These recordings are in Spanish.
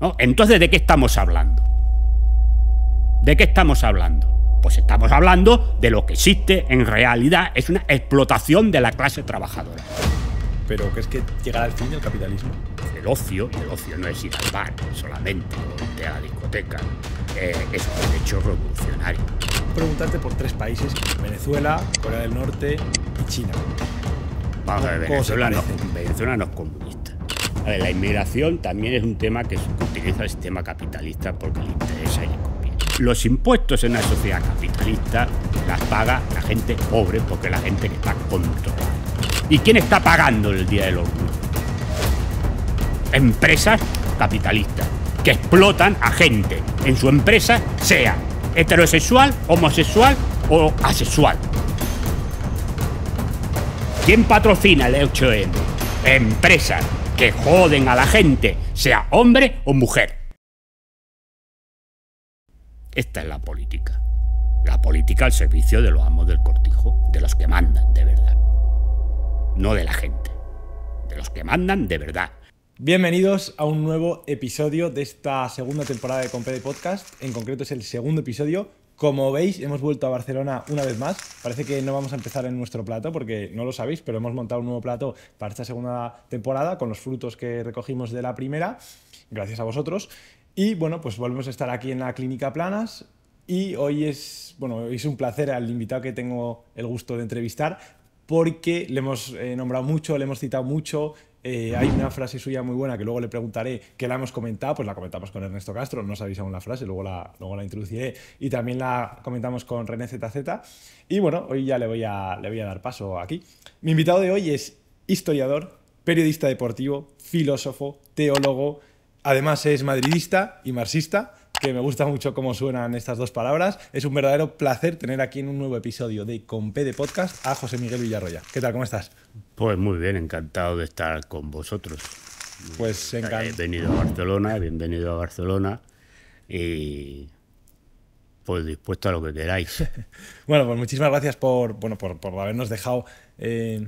¿no? Entonces, ¿de qué estamos hablando? ¿De qué estamos hablando? Pues estamos hablando de lo que existe en realidad, es una explotación de la clase trabajadora. Pero que es que llegará al fin del capitalismo. El ocio, y el ocio no es ir al bar solamente, o a la discoteca, eh, es un derecho revolucionario. Preguntarte por tres países, Venezuela, Corea del Norte y China. Vamos a ver, ¿Cómo se Venezuela no? Venezuela no es comunista. A ver, la inmigración también es un tema que utiliza el sistema capitalista porque le interesa y le. Los impuestos en una sociedad capitalista las paga la gente pobre porque la gente que está controlada. ¿Y quién está pagando el Día del Orgullo? Empresas capitalistas que explotan a gente en su empresa, sea heterosexual, homosexual o asexual. ¿Quién patrocina el 8M? Empresas que joden a la gente, sea hombre o mujer. Esta es la política. La política al servicio de los amos del cortijo, de los que mandan de verdad. No de la gente. De los que mandan de verdad. Bienvenidos a un nuevo episodio de esta segunda temporada de Compede Podcast. En concreto es el segundo episodio. Como veis, hemos vuelto a Barcelona una vez más. Parece que no vamos a empezar en nuestro plato porque no lo sabéis, pero hemos montado un nuevo plato para esta segunda temporada con los frutos que recogimos de la primera, gracias a vosotros. Y bueno, pues volvemos a estar aquí en la Clínica Planas. Y hoy es, bueno, hoy es un placer al invitado que tengo el gusto de entrevistar porque le hemos eh, nombrado mucho, le hemos citado mucho. Eh, hay una frase suya muy buena que luego le preguntaré, que la hemos comentado, pues la comentamos con Ernesto Castro, no sabéis aún la frase, luego la, luego la introduciré, y también la comentamos con René ZZ. Y bueno, hoy ya le voy, a, le voy a dar paso aquí. Mi invitado de hoy es historiador, periodista deportivo, filósofo, teólogo, además es madridista y marxista, que me gusta mucho cómo suenan estas dos palabras. Es un verdadero placer tener aquí en un nuevo episodio de Compe de Podcast a José Miguel Villarroya. ¿Qué tal? ¿Cómo estás? Pues muy bien, encantado de estar con vosotros. Pues He encantado. venido a Barcelona, bienvenido a Barcelona y pues dispuesto a lo que queráis. Bueno, pues muchísimas gracias por, bueno, por, por habernos dejado eh,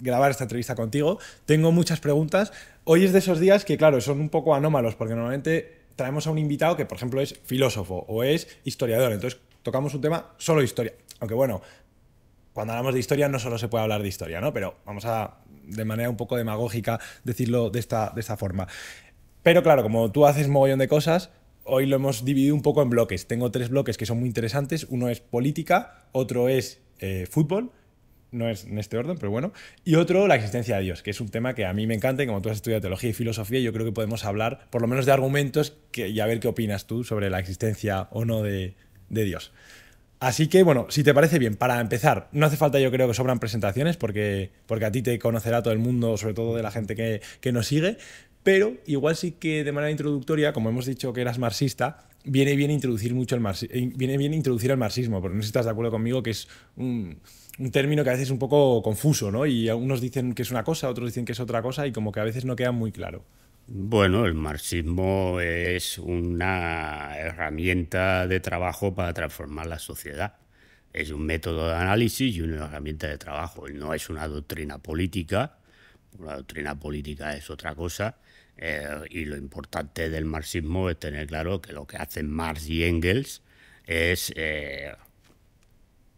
grabar esta entrevista contigo. Tengo muchas preguntas. Hoy es de esos días que, claro, son un poco anómalos, porque normalmente traemos a un invitado que, por ejemplo, es filósofo o es historiador. Entonces, tocamos un tema solo historia. Aunque bueno, cuando hablamos de historia no solo se puede hablar de historia, ¿no? Pero vamos a, de manera un poco demagógica, decirlo de esta, de esta forma. Pero claro, como tú haces mogollón de cosas, hoy lo hemos dividido un poco en bloques. Tengo tres bloques que son muy interesantes. Uno es política, otro es eh, fútbol, no es en este orden, pero bueno. Y otro, la existencia de Dios, que es un tema que a mí me encanta y como tú has estudiado teología y filosofía, yo creo que podemos hablar por lo menos de argumentos que, y a ver qué opinas tú sobre la existencia o no de, de Dios. Así que, bueno, si te parece bien, para empezar, no hace falta, yo creo que sobran presentaciones, porque, porque a ti te conocerá todo el mundo, sobre todo de la gente que, que nos sigue, pero igual sí que de manera introductoria, como hemos dicho que eras marxista, viene bien introducir mucho el marxi- eh, viene bien introducir el marxismo, porque no sé si estás de acuerdo conmigo que es un, un término que a veces es un poco confuso, ¿no? Y unos dicen que es una cosa, otros dicen que es otra cosa, y como que a veces no queda muy claro. Bueno, el marxismo es una herramienta de trabajo para transformar la sociedad. Es un método de análisis y una herramienta de trabajo. No es una doctrina política. La doctrina política es otra cosa. eh, y lo importante del marxismo es tener claro que lo que hacen Marx y Engels es eh,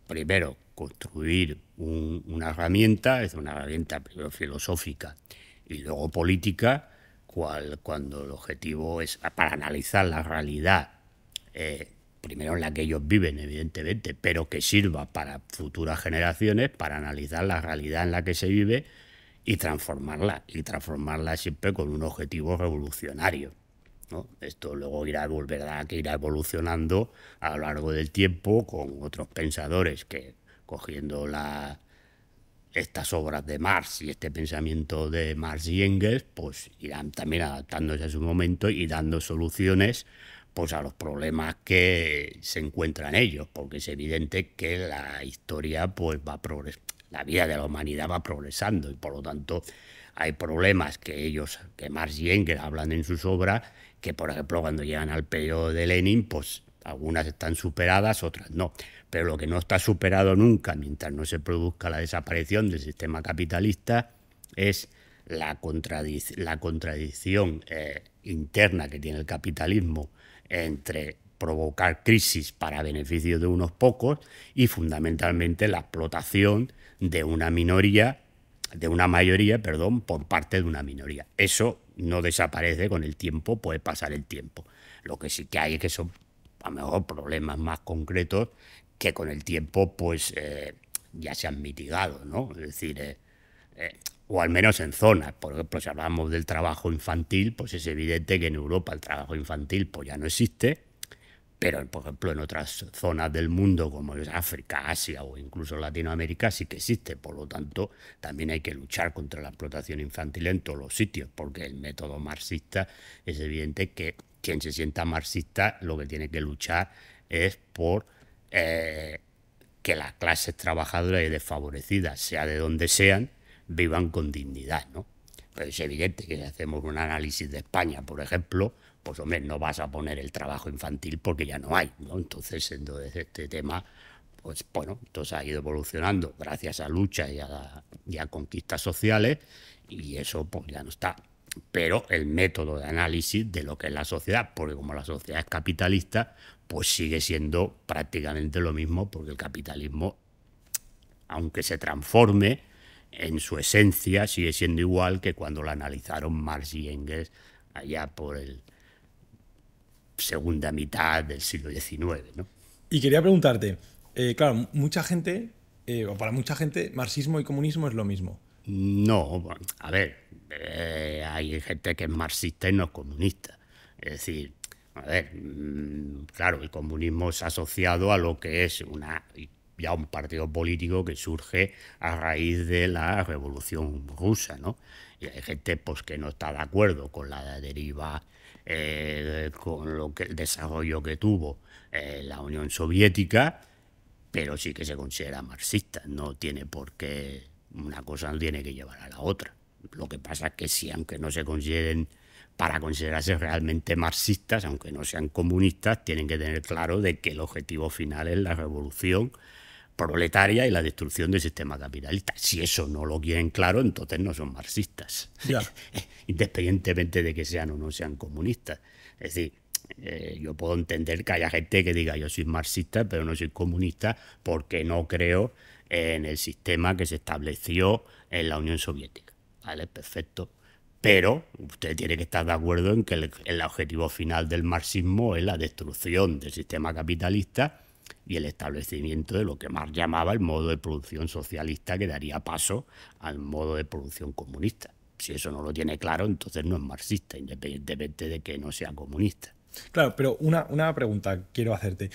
primero, construir un- una herramienta, es una herramienta primero filosófica y luego política, cual, cuando el objetivo es para analizar la realidad, eh, primero en la que ellos viven, evidentemente, pero que sirva para futuras generaciones, para analizar la realidad en la que se vive y transformarla, y transformarla siempre con un objetivo revolucionario. Esto luego irá, volverá que irá evolucionando a lo largo del tiempo con otros pensadores que cogiendo la, estas obras de Marx y este pensamiento de Marx y Engels, pues irán también adaptándose a su momento y dando soluciones pues a los problemas que se encuentran ellos, porque es evidente que la historia pues va la vida de la humanidad va progresando y por lo tanto hay problemas que ellos, que Marx y Engels hablan en sus obras, que por ejemplo cuando llegan al periodo de Lenin, pues algunas están superadas, otras no. Pero lo que no está superado nunca, mientras no se produzca la desaparición del sistema capitalista, es la, contradicción eh, interna que tiene el capitalismo entre provocar crisis para beneficio de unos pocos y fundamentalmente la explotación de una minoría, de una mayoría, perdón, por parte de una minoría. Eso no desaparece con el tiempo, puede pasar el tiempo. Lo que sí que hay es que son a lo mejor problemas más concretos que con el tiempo pues eh, ya se han mitigado, ¿no? Es decir, eh, eh, o al menos en zonas. Por ejemplo, si hablamos del trabajo infantil, pues es evidente que en Europa el trabajo infantil pues ya no existe, pero por ejemplo en otras zonas del mundo como es África, Asia o incluso Latinoamérica sí que existe. Por lo tanto, también hay que luchar contra la explotación infantil en todos los sitios, porque el método marxista es evidente que quien se sienta marxista lo que tiene que luchar es por eh, que las clases trabajadoras y desfavorecidas, sea de donde sean, vivan con dignidad, ¿no? Pero es evidente que si hacemos un análisis de España, por ejemplo, pues hombre, no vas a poner el trabajo infantil porque ya no hay, ¿no? Entonces, entonces este tema, pues bueno, entonces ha ido evolucionando gracias a luchas y y a conquistas sociales y eso pues ya no está. Pero el método de análisis de lo que es la sociedad, porque como la sociedad es capitalista, pues sigue siendo prácticamente lo mismo, porque el capitalismo, aunque se transforme, en su esencia sigue siendo igual que cuando la analizaron Marx y Engels allá por el segunda mitad del siglo XIX. ¿no? Y quería preguntarte, eh, claro, mucha gente, eh, o para mucha gente, marxismo y comunismo es lo mismo. No, a ver, eh, hay gente que es marxista y no es comunista. Es decir, a ver, mm, claro, el comunismo es asociado a lo que es una ya un partido político que surge a raíz de la revolución rusa, ¿no? Y hay gente pues, que no está de acuerdo con la deriva, eh, con lo que, el desarrollo que tuvo eh, la Unión Soviética, pero sí que se considera marxista. No tiene por qué, una cosa no tiene que llevar a la otra. Lo que pasa es que sí, aunque no se consideren para considerarse realmente marxistas, aunque no sean comunistas, tienen que tener claro de que el objetivo final es la revolución proletaria y la destrucción del sistema capitalista. Si eso no lo quieren claro, entonces no son marxistas, independientemente de que sean o no sean comunistas. Es decir, eh, yo puedo entender que haya gente que diga yo soy marxista, pero no soy comunista porque no creo en el sistema que se estableció en la Unión Soviética. ¿Vale? Perfecto. Pero usted tiene que estar de acuerdo en que el objetivo final del marxismo es la destrucción del sistema capitalista y el establecimiento de lo que Marx llamaba el modo de producción socialista que daría paso al modo de producción comunista. Si eso no lo tiene claro, entonces no es marxista, independientemente de que no sea comunista. Claro, pero una, una pregunta quiero hacerte,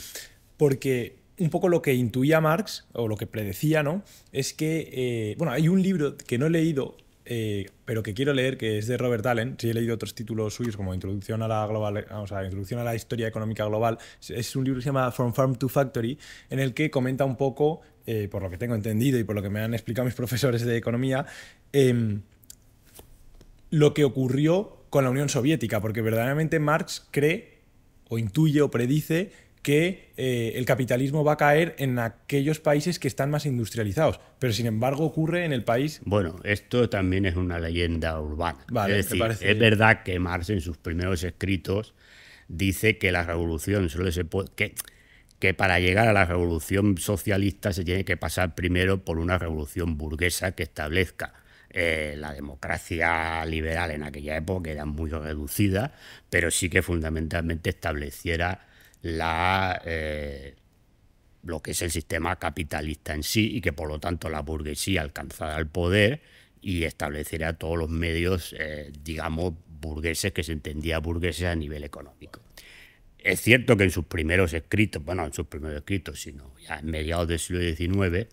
porque un poco lo que intuía Marx, o lo que predecía, ¿no? Es que, eh, bueno, hay un libro que no he leído, eh, pero que quiero leer, que es de Robert Allen. Sí he leído otros títulos suyos, como Introducción a la, global, Introducción a la Historia Económica Global. Es un libro que se llama From Farm to Factory, en el que comenta un poco, eh, por lo que tengo entendido y por lo que me han explicado mis profesores de economía, em, lo que ocurrió con la Unión Soviética, porque verdaderamente Marx cree o intuye o predice que eh, el capitalismo va a caer en aquellos países que están más industrializados, pero sin embargo ocurre en el país. Bueno, esto también es una leyenda urbana. es, decir, es verdad que Marx en sus primeros escritos dice que la revolución solo se puede. Que, que para llegar a la revolución socialista se tiene que pasar primero por una revolución burguesa que establezca eh, la democracia liberal en aquella época era muy reducida, pero sí que fundamentalmente estableciera la, eh, lo que es el sistema capitalista en sí y que por lo tanto la burguesía alcanzara el poder y estableciera todos los medios, eh, digamos, burgueses que se entendía burgueses a nivel económico. Es cierto que en sus primeros escritos, bueno, en sus primeros escritos, sino ya en mediados del siglo XIX,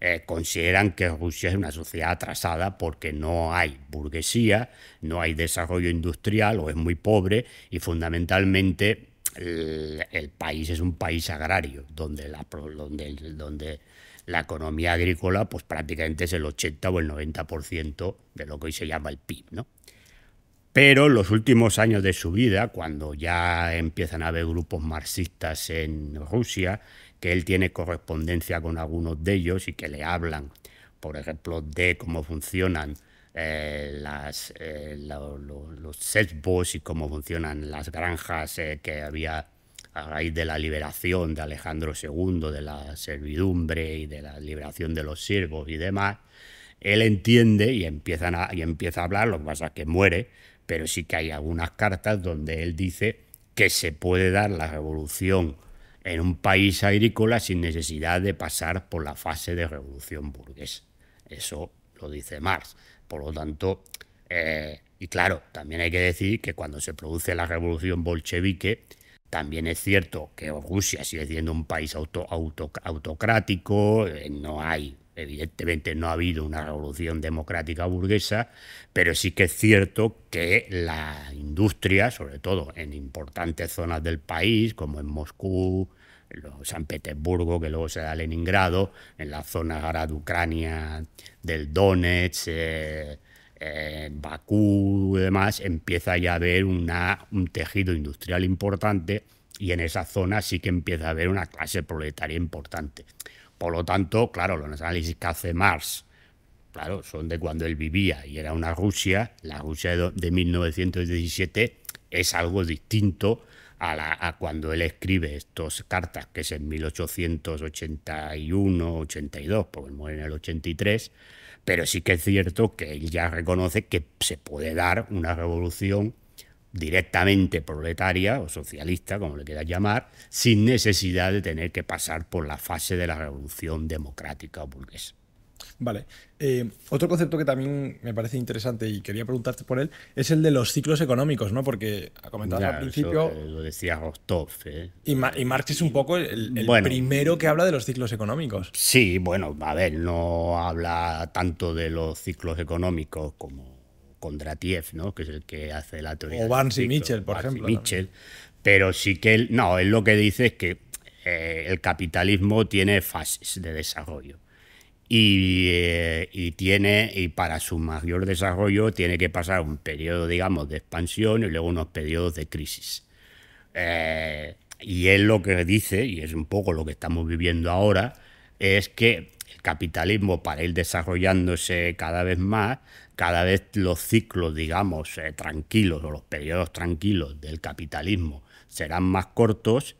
eh, consideran que Rusia es una sociedad atrasada porque no hay burguesía, no hay desarrollo industrial o es muy pobre y fundamentalmente el, país es un país agrario, donde la, donde, donde la economía agrícola pues prácticamente es el 80 o el 90% de lo que hoy se llama el PIB. ¿no? Pero en los últimos años de su vida, cuando ya empiezan a haber grupos marxistas en Rusia, que él tiene correspondencia con algunos de ellos y que le hablan, por ejemplo, de cómo funcionan eh, las, los setbos y cómo funcionan las granjas que había a raíz de la liberación de Alejandro II, de la servidumbre y de la liberación de los siervos y demás, él entiende y, empiezan a, y empieza a hablar, lo que pasa es que muere, pero sí que hay algunas cartas donde él dice que se puede dar la revolución en un país agrícola sin necesidad de pasar por la fase de revolución burguesa. Eso lo dice Marx. Por lo tanto, eh, y claro, también hay que decir que cuando se produce la revolución bolchevique, también es cierto que Rusia sigue siendo un país auto, autocrático, eh, no hay, evidentemente no ha habido una revolución democrática burguesa, pero sí que es cierto que la industria, sobre todo en importantes zonas del país, como en Moscú, San Petersburgo, que luego se da Leningrado, en la zona ahora de Ucrania, del Donetsk, eh, en Bakú y demás, empieza ya a haber una, un tejido industrial importante y en esa zona sí que empieza a haber una clase proletaria importante. Por lo tanto, claro, los análisis que hace Marx, claro, son de cuando él vivía y era una Rusia, la Rusia de 1917 es algo distinto a, la, a, cuando él escribe estas cartas, que es en 1881-82, porque muere en el 83, pero sí que es cierto que él ya reconoce que se puede dar una revolución directamente proletaria o socialista, como le quieras llamar, sin necesidad de tener que pasar por la fase de la revolución democrática o burguesa. Vale. Eh, otro concepto que también me parece interesante y quería preguntarte por él es el de los ciclos económicos, ¿no? Porque ha comentado al principio. lo decía Rostov. ¿eh? Y, Marx es un poco el, primero que habla de los ciclos económicos. Sí, bueno, a ver, no habla tanto de los ciclos económicos como Kondratiev, ¿no? Que es el que hace la teoría. O Barnes y Mitchell, por ejemplo. Mitchell. Pero sí que él. No, él lo que dice es que eh, el capitalismo tiene fases de desarrollo eh, y, tiene y para su mayor desarrollo tiene que pasar un periodo digamos de expansión y luego unos periodos de crisis. Eh, y él lo que dice y es un poco lo que estamos viviendo ahora es que el capitalismo para ir desarrollándose cada vez más cada vez los ciclos digamos eh, tranquilos o los periodos tranquilos del capitalismo serán más cortos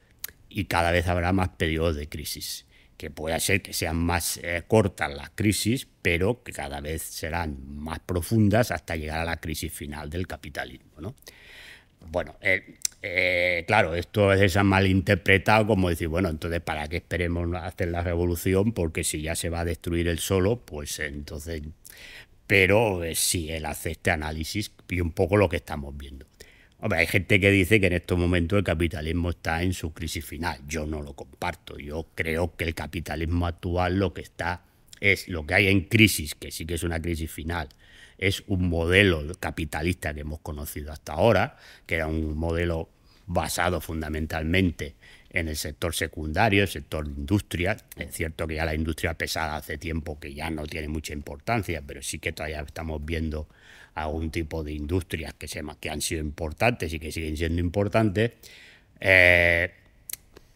y cada vez habrá más periodos de crisis que puede ser que sean más eh, cortas las crisis, pero que cada vez serán más profundas hasta llegar a la crisis final del capitalismo. ¿no? Bueno, eh, eh, claro, esto es malinterpretado como decir, bueno, entonces, ¿para qué esperemos hacer la revolución? Porque si ya se va a destruir el solo, pues entonces... Pero sí, él hace este análisis y un poco lo que estamos viendo hay gente que dice que en estos momentos el capitalismo está en su crisis final. Yo no lo comparto. Yo creo que el capitalismo actual lo que está es lo que hay en crisis, que sí que es una crisis final, es un modelo capitalista que hemos conocido hasta ahora, que era un modelo basado fundamentalmente en el sector secundario, el sector de industria. Es cierto que ya la industria pesada hace tiempo que ya no tiene mucha importancia, pero sí que todavía estamos viendo algún tipo de industrias que, se, que han sido importantes y que siguen siendo importantes. Eh,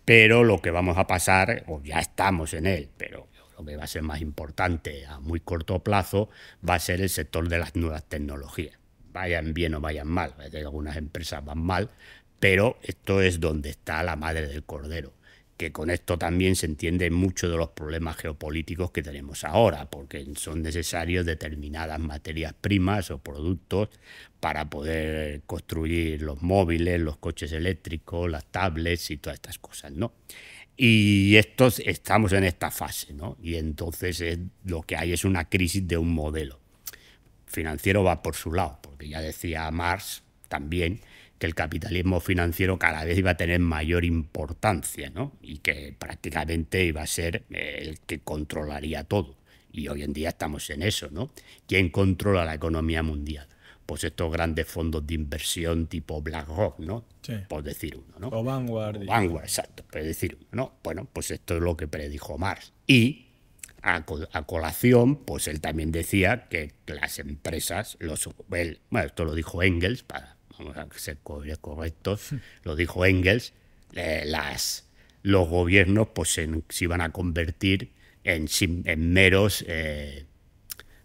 pero lo que vamos a pasar, o ya estamos en él, pero lo que va a ser más importante a muy corto plazo va a ser el sector de las nuevas tecnologías. Vayan bien o vayan mal, algunas empresas van mal, pero esto es donde está la madre del cordero que con esto también se entiende mucho de los problemas geopolíticos que tenemos ahora, porque son necesarios determinadas materias primas o productos para poder construir los móviles, los coches eléctricos, las tablets y todas estas cosas, ¿no? Y estos, estamos en esta fase, ¿no? Y entonces lo que hay es una crisis de un modelo. Financiero va por su lado, porque ya decía Marx también que el capitalismo financiero cada vez iba a tener mayor importancia ¿no? y que prácticamente iba a ser el que controlaría todo. Y hoy en día estamos en eso, ¿no? ¿Quién controla la economía mundial? Pues estos grandes fondos de inversión tipo BlackRock, ¿no? Por decir uno, ¿no? O Vanguard. Vanguard, exacto, por decir uno, ¿no? Bueno, pues esto es lo que predijo Marx. Y a, colación, pues él también decía que las empresas, los, bueno, esto lo dijo Engels para vamos a ser correctos, lo dijo Engels, las, los gobiernos pues, se, iban a convertir en, en meros, eh,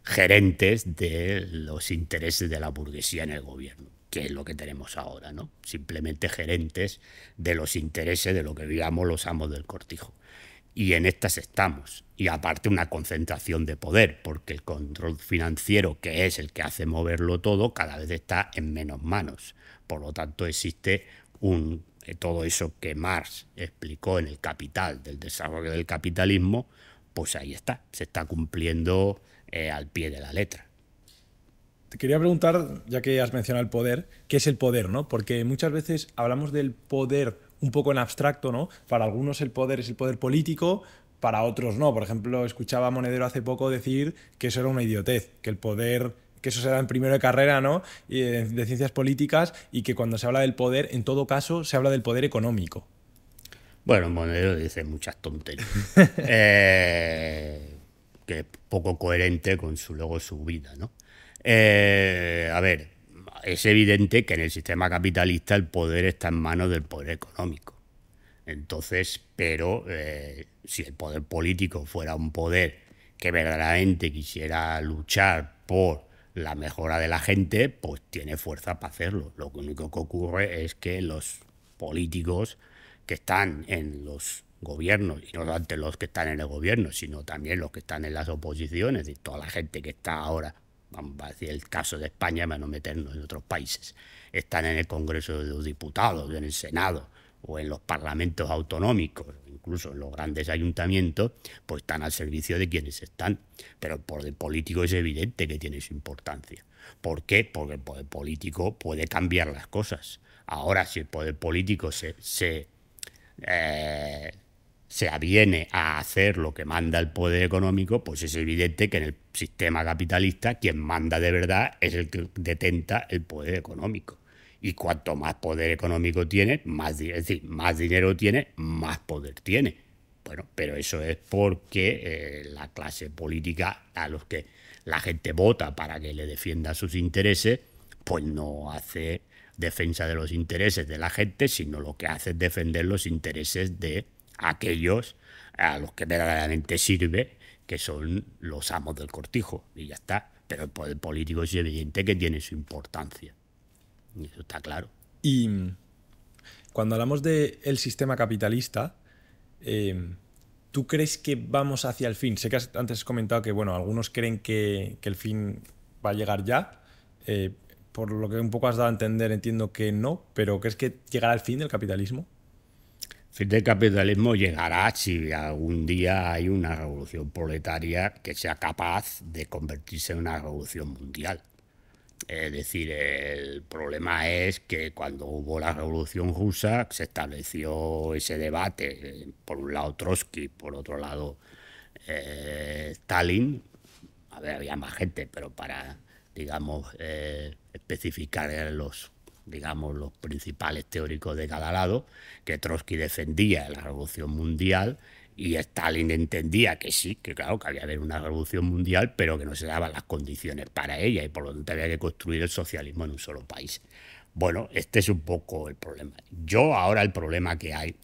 gerentes de los intereses de la burguesía en el gobierno, que es lo que tenemos ahora, ¿no? Simplemente gerentes de los intereses de lo que digamos los amos del cortijo. Y en estas estamos. Y aparte una concentración de poder, porque el control financiero, que es el que hace moverlo todo, cada vez está en menos manos. Por lo tanto, existe un, eh, todo eso que Marx explicó en el Capital, del desarrollo del capitalismo, pues ahí está, se está cumpliendo eh, al pie de la letra. Te quería preguntar, ya que has mencionado el poder, ¿qué es el poder? ¿no? Porque muchas veces hablamos del poder un poco en abstracto, ¿no? Para algunos el poder es el poder político, para otros no. Por ejemplo, escuchaba a Monedero hace poco decir que eso era una idiotez, que el poder que eso se da en primero de carrera, ¿no? Eh, de ciencias políticas, y que cuando se habla del poder, en todo caso, se habla del poder económico. Bueno, Monedero dice muchas tonterías. eh, que poco coherente con su luego su vida, ¿no? Eh, a ver, es evidente que en el sistema capitalista el poder está en manos del poder económico. Entonces, pero eh, si el poder político fuera un poder que verdaderamente quisiera luchar por la mejora de la gente, pues tiene fuerza para hacerlo. Lo único que ocurre es que los políticos que están en los gobiernos, y no solamente los que están en el gobierno, sino también los que están en las oposiciones, y toda la gente que está ahora, vamos a decir el caso de España, para no meternos en otros países, están en el Congreso de los Diputados, en el Senado, o en los parlamentos autonómicos, incluso en los grandes ayuntamientos, pues están al servicio de quienes están. Pero el poder político es evidente que tiene su importancia. ¿Por qué? Porque el poder político puede cambiar las cosas. Ahora, si el poder político se, se eh, se aviene a hacer lo que manda el poder económico, pues es evidente que en el sistema capitalista quien manda de verdad es el que detenta el poder económico. Y cuanto más poder económico tiene, más, es decir, más dinero tiene, más poder tiene. Bueno, pero eso es porque eh, la clase política a los que la gente vota para que le defienda sus intereses, pues no hace defensa de los intereses de la gente, sino lo que hace es defender los intereses de aquellos a los que verdaderamente sirve, que son los amos del cortijo, y ya está. Pero el poder político es evidente que tiene su importancia. Y eso está claro. Y cuando hablamos del el sistema capitalista, em, ¿tú crees que vamos hacia el fin? Sé que antes has comentado que, bueno, algunos creen que, que el fin va a llegar ya. Eh, por lo que un poco has dado a entender, entiendo que no, pero ¿crees que llegará el fin del capitalismo? Fin del capitalismo llegará si algún día hay una revolución proletaria que sea capaz de convertirse en una revolución mundial. Es decir, el problema es que cuando hubo la revolución rusa se estableció ese debate, por un lado Trotsky, por otro lado eh, Stalin, a ver, había más gente, pero para, digamos, eh, especificar los digamos, los principales teóricos de cada lado, que Trotsky defendía la revolución mundial y Stalin entendía que sí, que claro, que había haber una revolución mundial, pero que no se daban las condiciones para ella y por lo tanto había que construir el socialismo en un solo país. Bueno, este es un poco el problema. Yo ahora el problema que hay,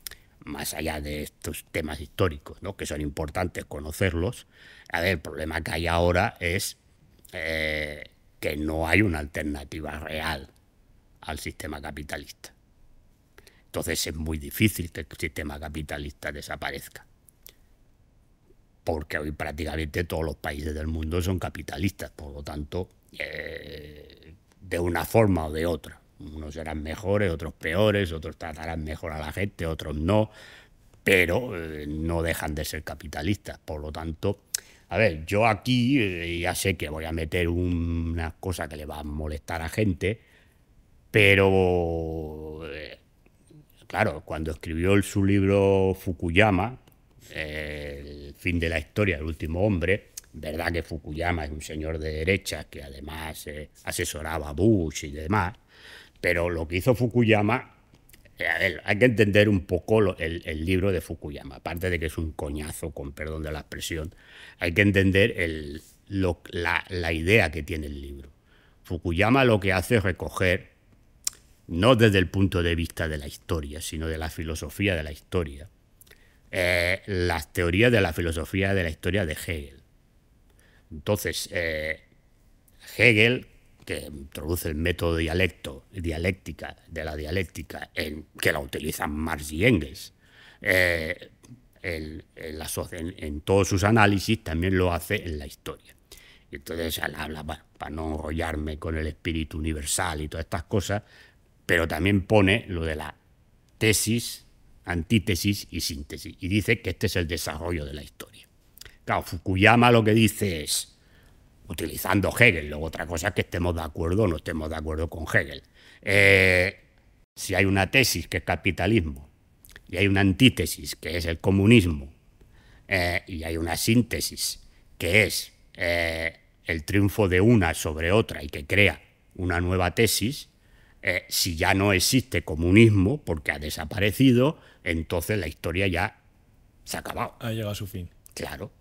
más allá de estos temas históricos, ¿no? que son importantes conocerlos, a ver, el problema que hay ahora es eh, que no hay una alternativa real al sistema capitalista. Entonces es muy difícil que el sistema capitalista desaparezca. Porque hoy prácticamente todos los países del mundo son capitalistas, por lo tanto, eh, de una forma o de otra. Unos serán mejores, otros peores, otros tratarán mejor a la gente, otros no, pero eh, no dejan de ser capitalistas. Por lo tanto, a ver, yo aquí eh, ya sé que voy a meter una cosa que le va a molestar a gente, pero, eh, claro, cuando escribió su libro Fukuyama, El fin de la historia, el último hombre, verdad que Fukuyama es un señor de derecha que además eh, asesoraba a Bush y demás, pero lo que hizo Fukuyama, eh, hay que entender un poco el, libro de Fukuyama, aparte de que es un coñazo, con perdón de la expresión, hay que entender la idea que tiene el libro. Fukuyama lo que hace es recoger no desde el punto de vista de la historia, sino de la filosofía de la historia. Eh, las teorías de la filosofía de la historia de Hegel. Entonces, eh, Hegel, que introduce el método dialecto, dialéctica, de la dialéctica, en, que la utilizan Marx y Engels, eh, en, todos sus análisis también lo hace en la historia. Entonces él habla, para no enrollarme con el espíritu universal y todas estas cosas, pero también pone lo de la tesis, antítesis y síntesis. Y dice que este es el desarrollo de la historia. Claro, Fukuyama lo que dice es, utilizando Hegel, luego otra cosa es que estemos de acuerdo o no estemos de acuerdo con Hegel. Eh, si hay una tesis que es capitalismo y hay una antítesis que es el comunismo eh, y hay una síntesis que es eh, el triunfo de una sobre otra y que crea una nueva tesis, si ya no existe comunismo porque ha desaparecido, entonces la historia ya se ha acabado. Ha llegado a su fin. Claro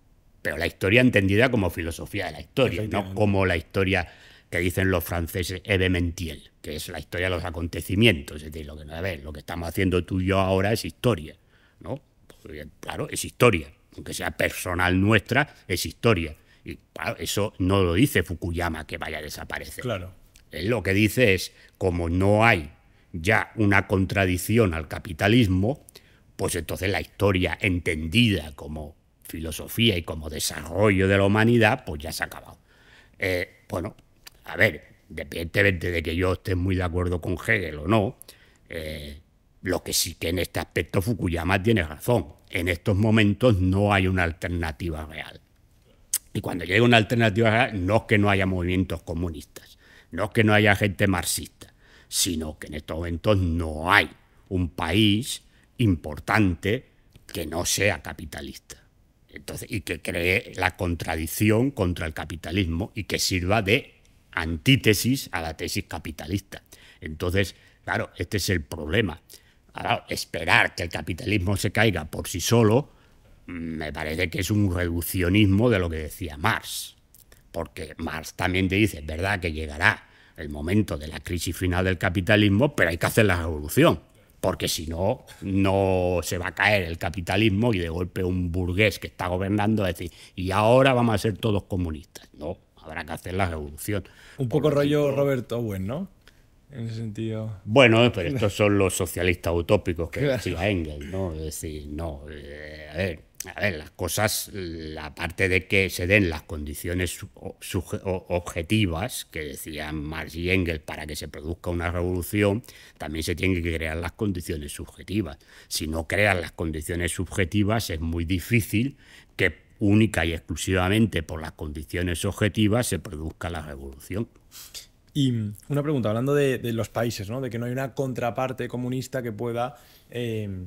pero la historia entendida como filosofía de la historia, no como la historia que dicen los franceses evénementiel, que es la historia de los acontecimientos. Es decir, lo que, a ver, lo que estamos haciendo tú y yo ahora es historia, ¿no? claro, es historia. Aunque sea personal nuestra, es historia. Y eso no lo dice Fukuyama que vaya a desaparecer. Claro. Él lo que dice es, como no hay ya una contradicción al capitalismo, pues entonces la historia entendida como filosofía y como desarrollo de la humanidad, pues ya se ha acabado. Eh, bueno, a ver, independientemente de que yo esté muy de acuerdo con Hegel o no, eh, lo que sí que en este aspecto Fukuyama tiene razón. En estos momentos no hay una alternativa real. Y cuando llega una alternativa real, no es que no haya movimientos comunistas, no que no haya gente marxista, sino que en estos momentos no hay un país importante que no sea capitalista. Entonces, y que cree la contradicción contra el capitalismo y que sirva de antítesis a la tesis capitalista. Entonces, claro, este es el problema. Ahora, esperar que el capitalismo se caiga por sí solo mm, me parece que es un reduccionismo de lo que decía Marx. Porque Marx también te dice, es verdad que llegará el momento de la crisis final del capitalismo, pero hay que hacer la revolución porque si no, no se va a caer el capitalismo y de golpe un burgués que está gobernando va a decir, y ahora vamos a ser todos comunistas. No, habrá que hacer la revolución. Un poco rollo Robert Owen, ¿no? En ese sentido. Bueno, pero estos son los socialistas utópicos que decía Engels, ¿no? Es decir, no, eh, a ver, a ver, las cosas, la parte de que se den las condiciones objetivas que decían Marx y Engels para que se produzca una revolución, también se tienen que crear las condiciones subjetivas. Si no crean las condiciones subjetivas, es muy difícil que única y exclusivamente por las condiciones objetivas se produzca la revolución. Y una pregunta, hablando de, los países, ¿no? de que no hay una contraparte comunista que pueda... Eh,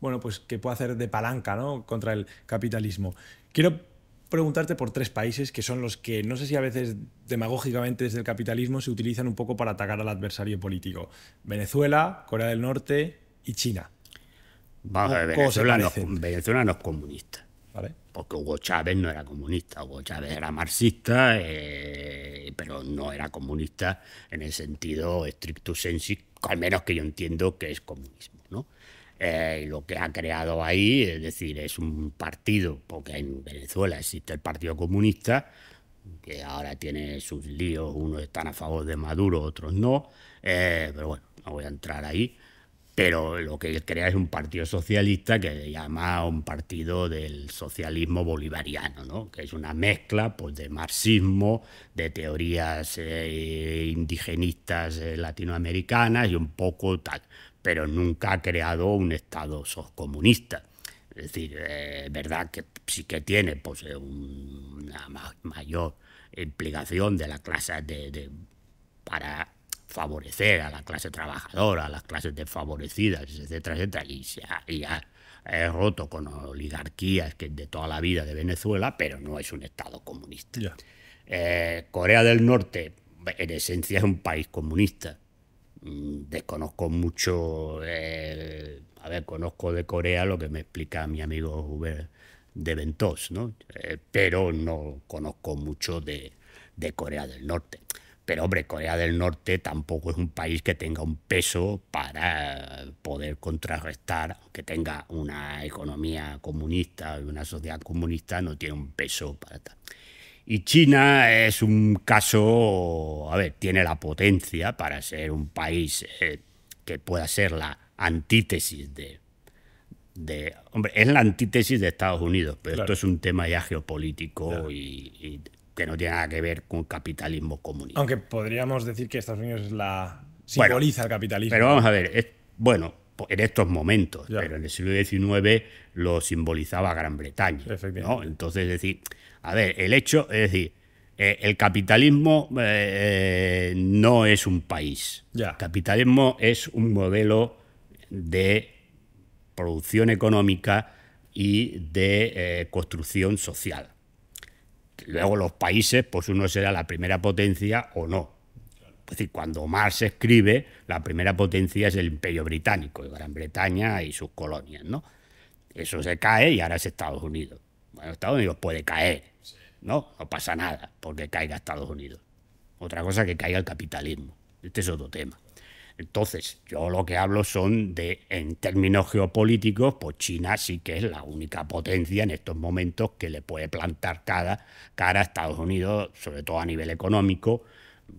bueno, pues que puede hacer de palanca ¿no? contra el capitalismo. Quiero preguntarte por tres países que son los que, no sé si a veces demagógicamente desde el capitalismo se utilizan un poco para atacar al adversario político. Venezuela, Corea del Norte y China. Venezuela, no, Venezuela no es comunista. Porque Hugo Chávez no era comunista. Hugo Chávez era marxista, eh, pero no era comunista en el sentido estricto sensi, al menos que yo entiendo que es comunismo. Eh, lo que ha creado ahí, es decir, es un partido, porque en Venezuela existe el Partido Comunista, que ahora tiene sus líos, unos están a favor de Maduro, otros no, eh, pero bueno, no voy a entrar ahí. Pero lo que crea es un partido socialista que se llama un partido del socialismo bolivariano, ¿no? que es una mezcla pues, de marxismo, de teorías eh, indigenistas latinoamericanas y un poco tal pero nunca ha creado un Estado comunista. Es decir, es verdad que sí que tiene pues, eh, una mayor implicación de la clase de, para favorecer a la clase trabajadora, a las clases desfavorecidas, etcétera, etcétera, y, se ha, roto con oligarquías que de toda la vida de Venezuela, pero no es un Estado comunista. Eh, Corea del Norte, en esencia, es un país comunista desconozco mucho, eh, a ver, conozco de Corea lo que me explica mi amigo Hubert de Ventos, ¿no? Eh, pero no conozco mucho de, Corea del Norte. Pero hombre, Corea del Norte tampoco es un país que tenga un peso para poder contrarrestar, que tenga una economía comunista y una sociedad comunista, no tiene un peso para tal. Y China es un caso, a ver, tiene la potencia para ser un país eh, que pueda ser la antítesis de, de, hombre, es la antítesis de Estados Unidos, pero esto es un tema ya geopolítico y, que no tiene nada que ver con capitalismo comunista. Aunque podríamos decir que Estados Unidos es la simboliza el capitalismo. Pero vamos a ver, es, bueno, en estos momentos, pero en el siglo XIX lo simbolizaba Gran Bretaña. ¿no? Entonces, es decir, a ver, el hecho, es decir, eh, el capitalismo eh, no es un país. El capitalismo es un modelo de producción económica y de eh, construcción social. Luego los países, pues uno será la primera potencia o no. Es decir, cuando Marx escribe, la primera potencia es el Imperio Británico, Gran Bretaña y sus colonias, ¿no? Eso se cae y ahora es Estados Unidos. Bueno, Estados Unidos puede caer, ¿no? No pasa nada porque caiga Estados Unidos. Otra cosa que caiga el capitalismo. Este es otro tema. Entonces, yo lo que hablo son de, en términos geopolíticos, pues China sí que es la única potencia en estos momentos que le puede plantar cara, cara a Estados Unidos, sobre todo a nivel económico,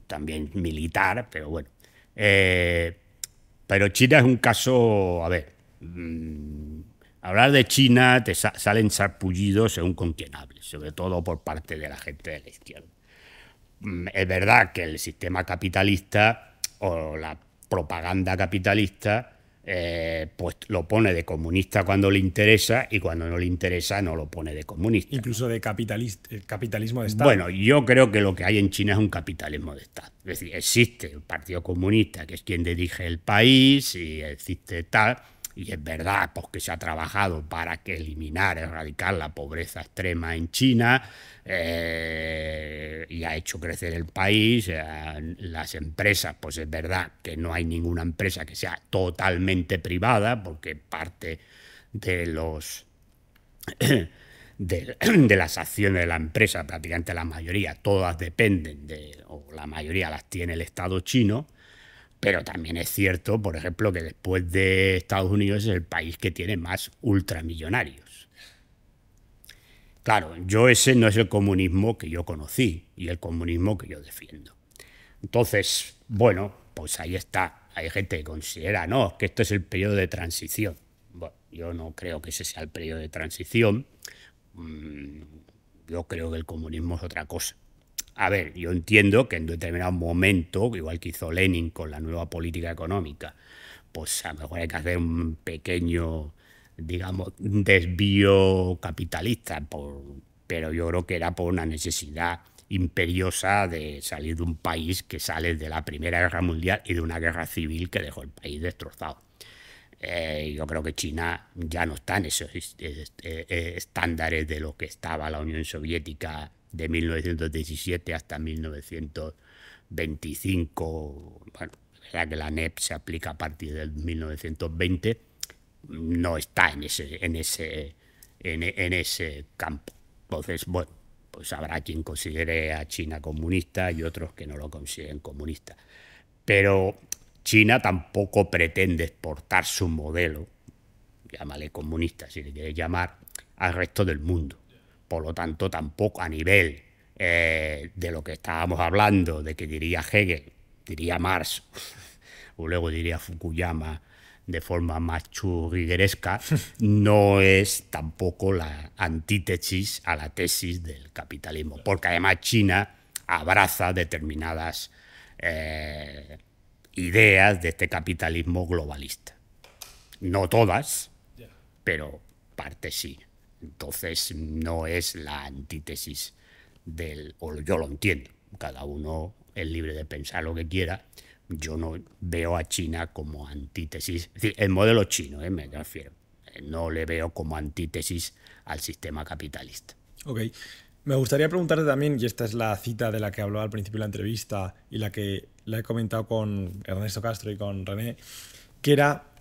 también militar, pero bueno. Eh, pero China es un caso, a ver, mm, hablar de China te salen sarpullidos según con quien hables, sobre todo por parte de la gente de la izquierda. Mm, es verdad que el sistema capitalista o la propaganda capitalista eh, pues lo pone de comunista cuando le interesa y cuando no le interesa no lo pone de comunista. Incluso de capitalismo de Estado. Bueno, yo creo que lo que hay en China es un capitalismo de Estado. Es decir, existe el Partido Comunista, que es quien dirige el país, y existe tal, y es verdad pues, que se ha trabajado para que eliminar, erradicar la pobreza extrema en China eh, y ha hecho crecer el país. Eh, las empresas, pues es verdad que no hay ninguna empresa que sea totalmente privada, porque parte de los de, de, las acciones de la empresa, prácticamente la mayoría, todas dependen de, o la mayoría las tiene el Estado chino. Pero también es cierto, por ejemplo, que después de Estados Unidos es el país que tiene más ultramillonarios. Claro, yo ese no es el comunismo que yo conocí y el comunismo que yo defiendo. Entonces, bueno, pues ahí está. Hay gente que considera, no, que esto es el periodo de transición. Bueno, yo no creo que ese sea el periodo de transición. Mm, yo creo que el comunismo es otra cosa. A ver, yo entiendo que en determinado momento, igual que hizo Lenin con la nueva política económica, pues a lo mejor hay que hacer un pequeño, digamos, desvío capitalista, pero yo creo que era por una necesidad imperiosa de salir de un país que sale de la Primera Guerra Mundial y de una guerra civil que dejó el país destrozado. Eh, yo creo que China ya no está en esos eh, eh, estándares de lo que estaba la Unión Soviética de 1917 hasta 1925, bueno, verdad que la NEP se aplica a partir del 1920, no está en ese, en ese, en, ese campo. Entonces, bueno, pues habrá quien considere a China comunista y otros que no lo consideren comunista. Pero China tampoco pretende exportar su modelo, llámale comunista si le quieres llamar, al resto del mundo. Por lo tanto, tampoco a nivel eh, de lo que estábamos hablando, de que diría Hegel, diría Marx, o luego diría Fukuyama de forma más churrigueresca, no es tampoco la antítesis a la tesis del capitalismo, porque además China abraza determinadas eh, ideas de este capitalismo globalista. No todas, pero parte sí. Entonces no es la antítesis del, o yo lo entiendo, cada uno es libre de pensar lo que quiera, yo no veo a China como antítesis, es decir, el modelo chino, eh, me refiero, eh, no le veo como antítesis al sistema capitalista. Ok. Me gustaría preguntarte también, y esta es la cita de la que habló al principio de la entrevista y la que la he comentado con Ernesto Castro y con René, que era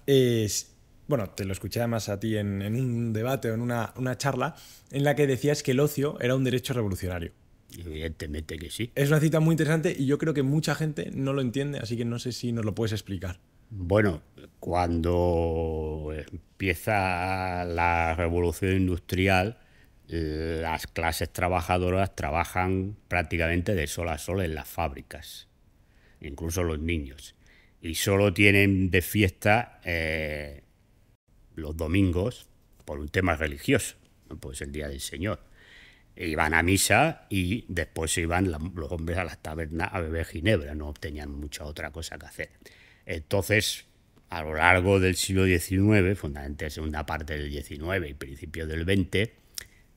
bueno, te lo escuché además a ti en, un debate o en una, charla en la que decías que el ocio era un derecho revolucionario. Evidentemente que sí. Es una cita muy interesante y yo creo que mucha gente no lo entiende, así que no sé si nos lo puedes explicar. Bueno, cuando empieza la revolución industrial, las clases trabajadoras trabajan prácticamente de sol a sol en las fábricas, incluso los niños, y solo tienen de fiesta eh, los domingos por un tema religioso, pues el Día del Señor. Iban a misa y después iban los hombres a las tabernas a beber ginebra, no tenían mucha otra cosa que hacer. Entonces, a lo largo del siglo XIX, fundamentalmente segunda parte del XIX y principio del XX,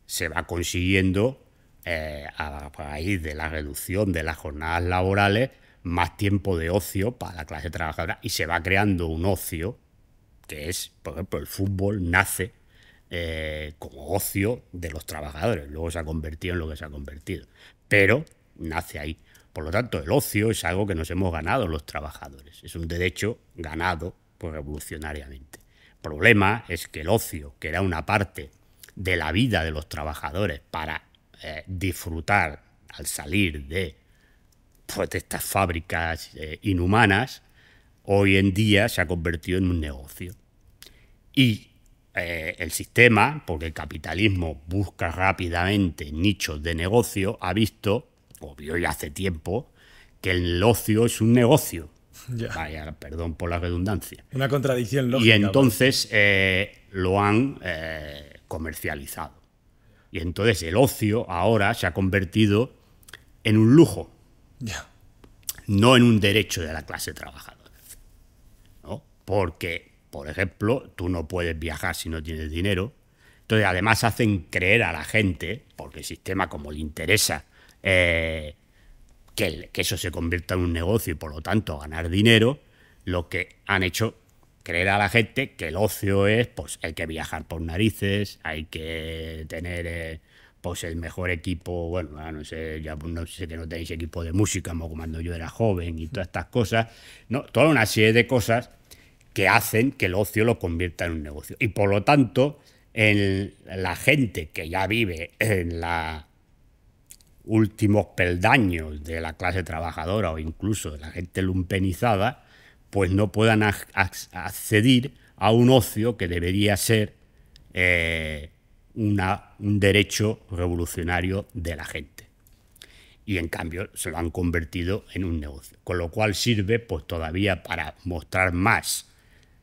se va consiguiendo, eh, a raíz de la reducción de las jornadas laborales, más tiempo de ocio para la clase trabajadora y se va creando un ocio que es, por ejemplo, el fútbol nace eh, como ocio de los trabajadores. Luego se ha convertido en lo que se ha convertido. Pero nace ahí. Por lo tanto, el ocio es algo que nos hemos ganado los trabajadores. Es un derecho ganado pues, revolucionariamente. El problema es que el ocio, que era una parte de la vida de los trabajadores para eh, disfrutar al salir de, pues, estas fábricas eh, inhumanas, hoy en día se ha convertido en un negocio. Y eh, el sistema, porque el capitalismo busca rápidamente nichos de negocio, ha visto, o vio ya hace tiempo, que el ocio es un negocio. Vaya, perdón por la redundancia. Una contradicción lógica. Y entonces eh, lo han eh, comercializado. Y entonces el ocio ahora se ha convertido en un lujo. Ya. No en un derecho de la clase trabajadora. Porque por ejemplo, tú no puedes viajar si no tienes dinero. Entonces, además hacen creer a la gente, porque el sistema como le interesa eh, que, eso se convierta en un negocio y por lo tanto ganar dinero, lo que han hecho creer a la gente que el ocio es, pues hay que viajar por narices, hay que tener eh, pues el mejor equipo, bueno, no sé, ya no sé que no tenéis equipo de música como cuando yo era joven y todas estas cosas, no, toda una serie de cosas que hacen que el ocio lo convierta en un negocio. Y por lo tanto, en la gente que ya vive en los últimos peldaños de la clase trabajadora o incluso de la gente lumpenizada, pues no puedan acceder a un ocio que debería ser eh, una, un derecho revolucionario de la gente. Y en cambio se lo han convertido en un negocio. Con lo cual sirve pues todavía para mostrar más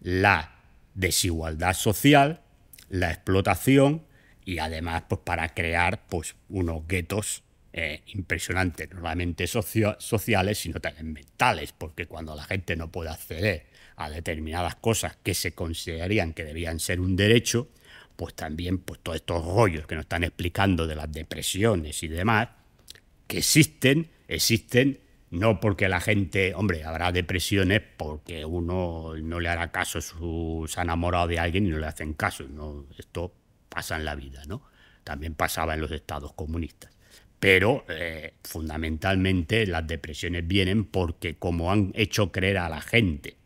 la desigualdad social, la explotación y además pues, para crear pues, unos guetos eh, impresionantes, no solamente sociales, sino también mentales, porque cuando la gente no puede acceder a determinadas cosas que se considerarían que debían ser un derecho, pues también pues, todos estos rollos que nos están explicando de las depresiones y demás, que existen, existen no porque la gente, hombre, habrá depresiones porque uno no le hará caso, su, se ha enamorado de alguien y no le hacen caso. ¿no? Esto pasa en la vida, ¿no? También pasaba en los estados comunistas. Pero eh, fundamentalmente las depresiones vienen porque como han hecho creer a la gente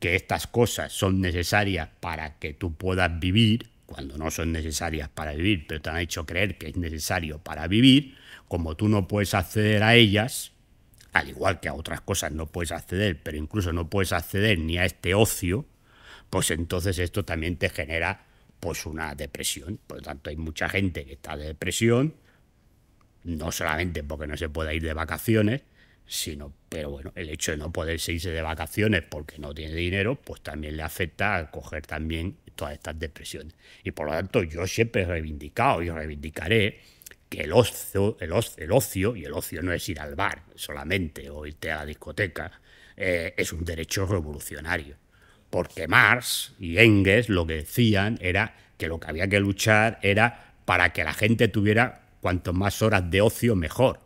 que estas cosas son necesarias para que tú puedas vivir, cuando no son necesarias para vivir, pero te han hecho creer que es necesario para vivir, como tú no puedes acceder a ellas, al igual que a otras cosas no puedes acceder, pero incluso no puedes acceder ni a este ocio, pues entonces esto también te genera pues una depresión. Por lo tanto, hay mucha gente que está de depresión, no solamente porque no se pueda ir de vacaciones, sino, pero bueno, el hecho de no poder irse de vacaciones porque no tiene dinero, pues también le afecta a coger también todas estas depresiones. Y por lo tanto, yo siempre he reivindicado y reivindicaré que el ocio, el, ocio, y el ocio no es ir al bar solamente o irte a la discoteca, eh, es un derecho revolucionario. Porque Marx y Engels lo que decían era que lo que había que luchar era para que la gente tuviera cuanto más horas de ocio mejor.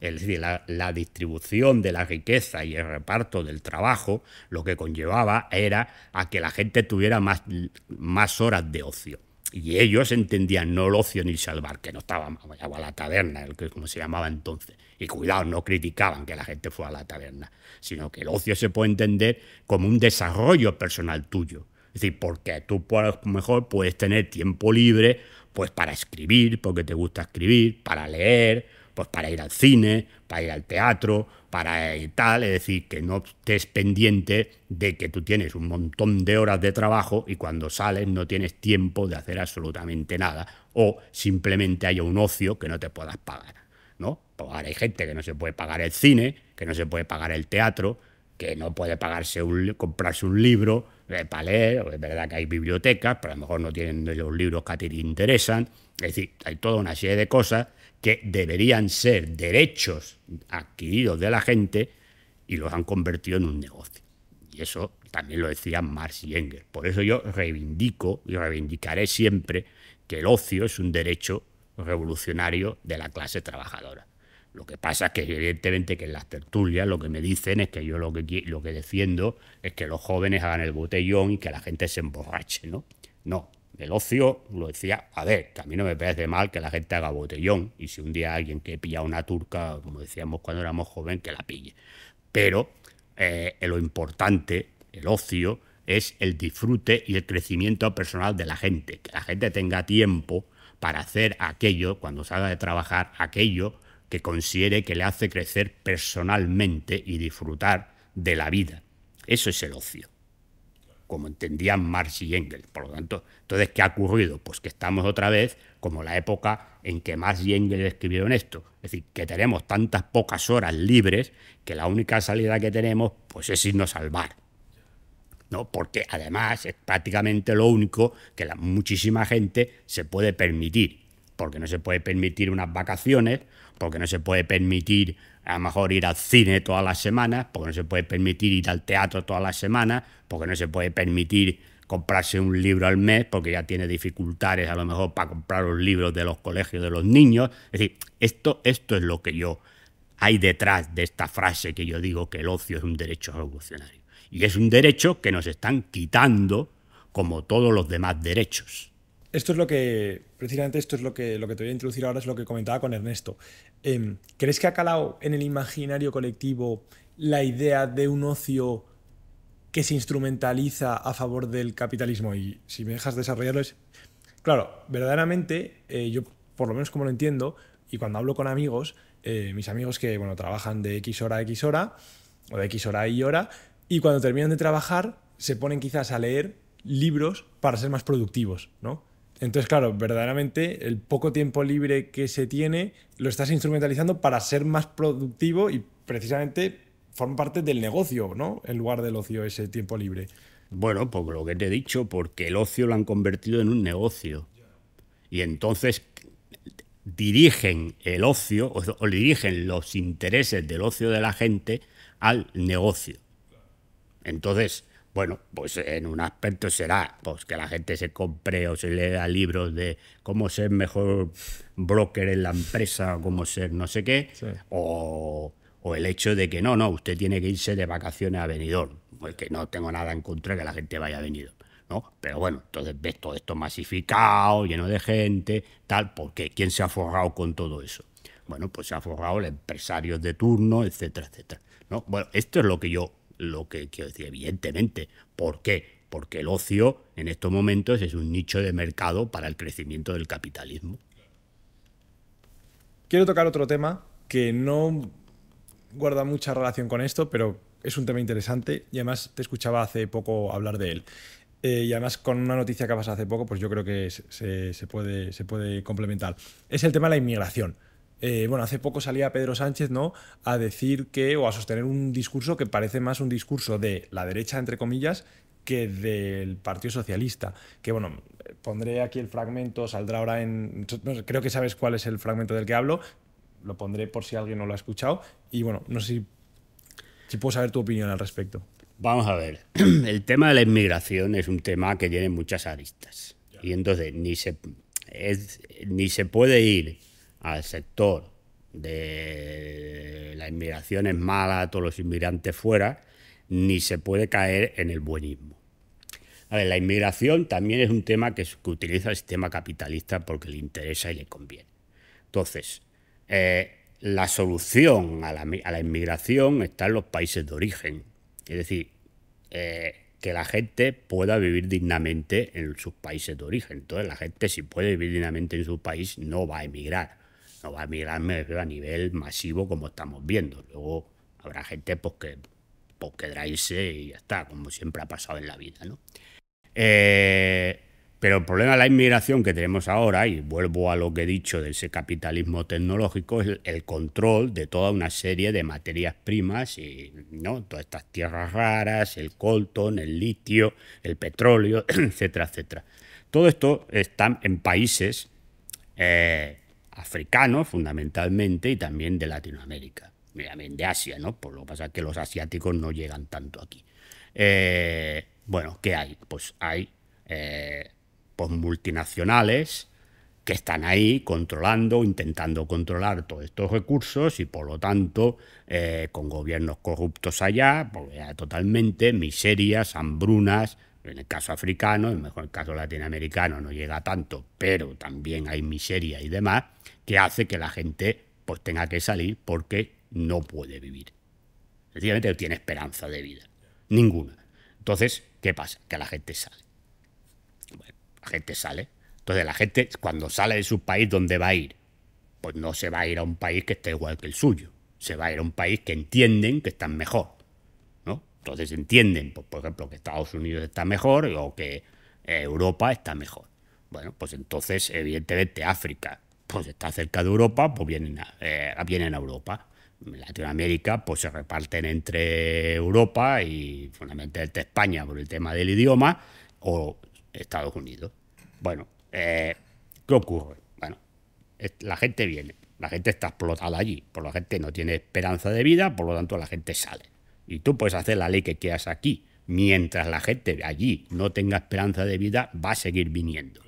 Es decir, la, la, distribución de la riqueza y el reparto del trabajo lo que conllevaba era a que la gente tuviera más, más horas de ocio. Y ellos entendían no el ocio ni salvar, que no estaban a la taberna, como se llamaba entonces. Y cuidado, no criticaban que la gente fuera a la taberna, sino que el ocio se puede entender como un desarrollo personal tuyo. Es decir, porque tú mejor puedes tener tiempo libre pues para escribir, porque te gusta escribir, para leer, pues para ir al cine, para ir al teatro, para tal, es decir, que no estés pendiente de que tú tienes un montón de horas de trabajo y cuando sales no tienes tiempo de hacer absolutamente nada o simplemente haya un ocio que no te puedas pagar. ¿no? Ahora hay gente que no se puede pagar el cine, que no se puede pagar el teatro, que no puede pagarse un, comprarse un libro eh, para leer, es verdad que hay bibliotecas, pero a lo mejor no tienen los libros que a ti te interesan. Es decir, hay toda una serie de cosas que deberían ser derechos adquiridos de la gente y los han convertido en un negocio. Y eso también lo decían Marx y Engels. Por eso yo reivindico y reivindicaré siempre que el ocio es un derecho revolucionario de la clase trabajadora. Lo que pasa es que evidentemente que en las tertulias lo que me dicen es que yo lo que, lo que defiendo es que los jóvenes hagan el botellón y que la gente se emborrache, ¿no? No, el ocio, lo decía, a ver, que a mí no me parece mal que la gente haga botellón y si un día alguien que pilla una turca, como decíamos cuando éramos jóvenes, que la pille. Pero eh, lo importante, el ocio, es el disfrute y el crecimiento personal de la gente, que la gente tenga tiempo para hacer aquello, cuando salga de trabajar, aquello que considere que le hace crecer personalmente y disfrutar de la vida. Eso es el ocio, como entendían Marx y Engels. Por lo tanto, entonces, ¿qué ha ocurrido? Pues que estamos otra vez como la época en que Marx y Engels escribieron esto. Es decir, que tenemos tantas pocas horas libres que la única salida que tenemos pues es irnos al bar. ¿no? Porque además es prácticamente lo único que la, muchísima gente se puede permitir. Porque no se puede permitir unas vacaciones porque no se puede permitir a lo mejor ir al cine todas las semanas, porque no se puede permitir ir al teatro todas las semanas, porque no se puede permitir comprarse un libro al mes porque ya tiene dificultades a lo mejor para comprar los libros de los colegios de los niños. Es decir, esto, esto es lo que yo hay detrás de esta frase que yo digo que el ocio es un derecho revolucionario. Y es un derecho que nos están quitando como todos los demás derechos. Esto es lo que, precisamente esto es lo que, lo que te voy a introducir ahora, es lo que comentaba con Ernesto. Em, ¿Crees que ha calado en el imaginario colectivo la idea de un ocio que se instrumentaliza a favor del capitalismo? Y si me dejas desarrollarlo es... Claro, verdaderamente, eh, yo por lo menos como lo entiendo, y cuando hablo con amigos, eh, mis amigos que bueno, trabajan de X hora a X hora, o de X hora a Y hora, y cuando terminan de trabajar se ponen quizás a leer libros para ser más productivos, ¿no? Entonces, claro, verdaderamente el poco tiempo libre que se tiene lo estás instrumentalizando para ser más productivo y precisamente forma parte del negocio, ¿no? En lugar del ocio, ese tiempo libre. Bueno, por lo que te he dicho, porque el ocio lo han convertido en un negocio. Y entonces dirigen el ocio o, o dirigen los intereses del ocio de la gente al negocio. Entonces, bueno, pues en un aspecto será pues, que la gente se compre o se lea libros de cómo ser mejor broker en la empresa, cómo ser no sé qué, o, el hecho de que no, no, usted tiene que irse de vacaciones a Benidorm, pues que no tengo nada en contra de que la gente vaya a Benidorm. ¿no? Pero bueno, entonces ves todo esto masificado, lleno de gente, tal, porque ¿quién se ha forrado con todo eso? Bueno, pues se ha forrado el empresarios de turno, etcétera, etcétera. ¿no? Bueno, esto es lo que yo lo que quiero decir, evidentemente. ¿Por qué? Porque el ocio en estos momentos es un nicho de mercado para el crecimiento del capitalismo. Quiero tocar otro tema que no guarda mucha relación con esto, pero es un tema interesante y además te escuchaba hace poco hablar de él. Eh, y además con una noticia que ha pasado hace poco, pues yo creo que se, puede, se puede complementar. Es el tema de la inmigración. Eh, bueno, hace poco salía Pedro Sánchez, ¿no? A decir que, o a sostener un discurso que parece más un discurso de la derecha, entre comillas, que del Partido Socialista. Que bueno, pondré aquí el fragmento, saldrá ahora en. creo que sabes cuál es el fragmento del que hablo. Lo pondré por si alguien no lo ha escuchado. Y bueno, no sé si, si puedo saber tu opinión al respecto. Vamos a ver. El tema de la inmigración es un tema que tiene muchas aristas. Y entonces ni se, ni se puede ir al sector de la inmigración es mala, todos los inmigrantes fuera, ni se puede caer en el buenismo. A ver, la inmigración también es un tema que, utiliza el sistema capitalista porque le interesa y le conviene. Entonces, eh, la solución a la, inmigración está en los países de origen. Es decir, eh, que la gente pueda vivir dignamente en sus países de origen. Entonces, la gente, si puede vivir dignamente en su país, no va a emigrar no va a migrar a nivel masivo como estamos viendo. Luego habrá gente pues, que pues, irse y ya está, como siempre ha pasado en la vida. ¿no? Eh, Pero el problema de la inmigración que tenemos ahora, y vuelvo a lo que he dicho de ese capitalismo tecnológico, es el control de toda una serie de materias primas y ¿no? todas estas tierras raras, el colton, el litio, el petróleo, etcétera, etcétera. Todo esto está en países eh, africanos fundamentalmente y también de Latinoamérica, de Asia, ¿no? Por lo que pasa es que los asiáticos no llegan tanto aquí. Eh, bueno, ¿qué hay? Pues hay eh, pues multinacionales que están ahí controlando, intentando controlar todos estos recursos y por lo tanto eh, con gobiernos corruptos allá, porque totalmente miserias, hambrunas, en el caso africano, en el caso latinoamericano no llega tanto, pero también hay miseria y demás, que hace que la gente pues tenga que salir porque no puede vivir. Sencillamente no tiene esperanza de vida. Ninguna. Entonces, ¿qué pasa? Que la gente sale. Bueno, la gente sale. Entonces, la gente, cuando sale de su país, ¿dónde va a ir? Pues no se va a ir a un país que esté igual que el suyo. Se va a ir a un país que entienden que están mejor. Entonces entienden, pues, por ejemplo, que Estados Unidos está mejor o que eh, Europa está mejor. Bueno, pues entonces, evidentemente, África pues está cerca de Europa, pues vienen a, eh, vienen a Europa. Latinoamérica pues se reparten entre Europa y fundamentalmente España por el tema del idioma o Estados Unidos. Bueno, eh, ¿qué ocurre? Bueno, la gente viene, la gente está explotada allí, por la gente no tiene esperanza de vida, por lo tanto la gente sale. Y tú puedes hacer la ley que quieras aquí. Mientras la gente allí no tenga esperanza de vida, va a seguir viniendo.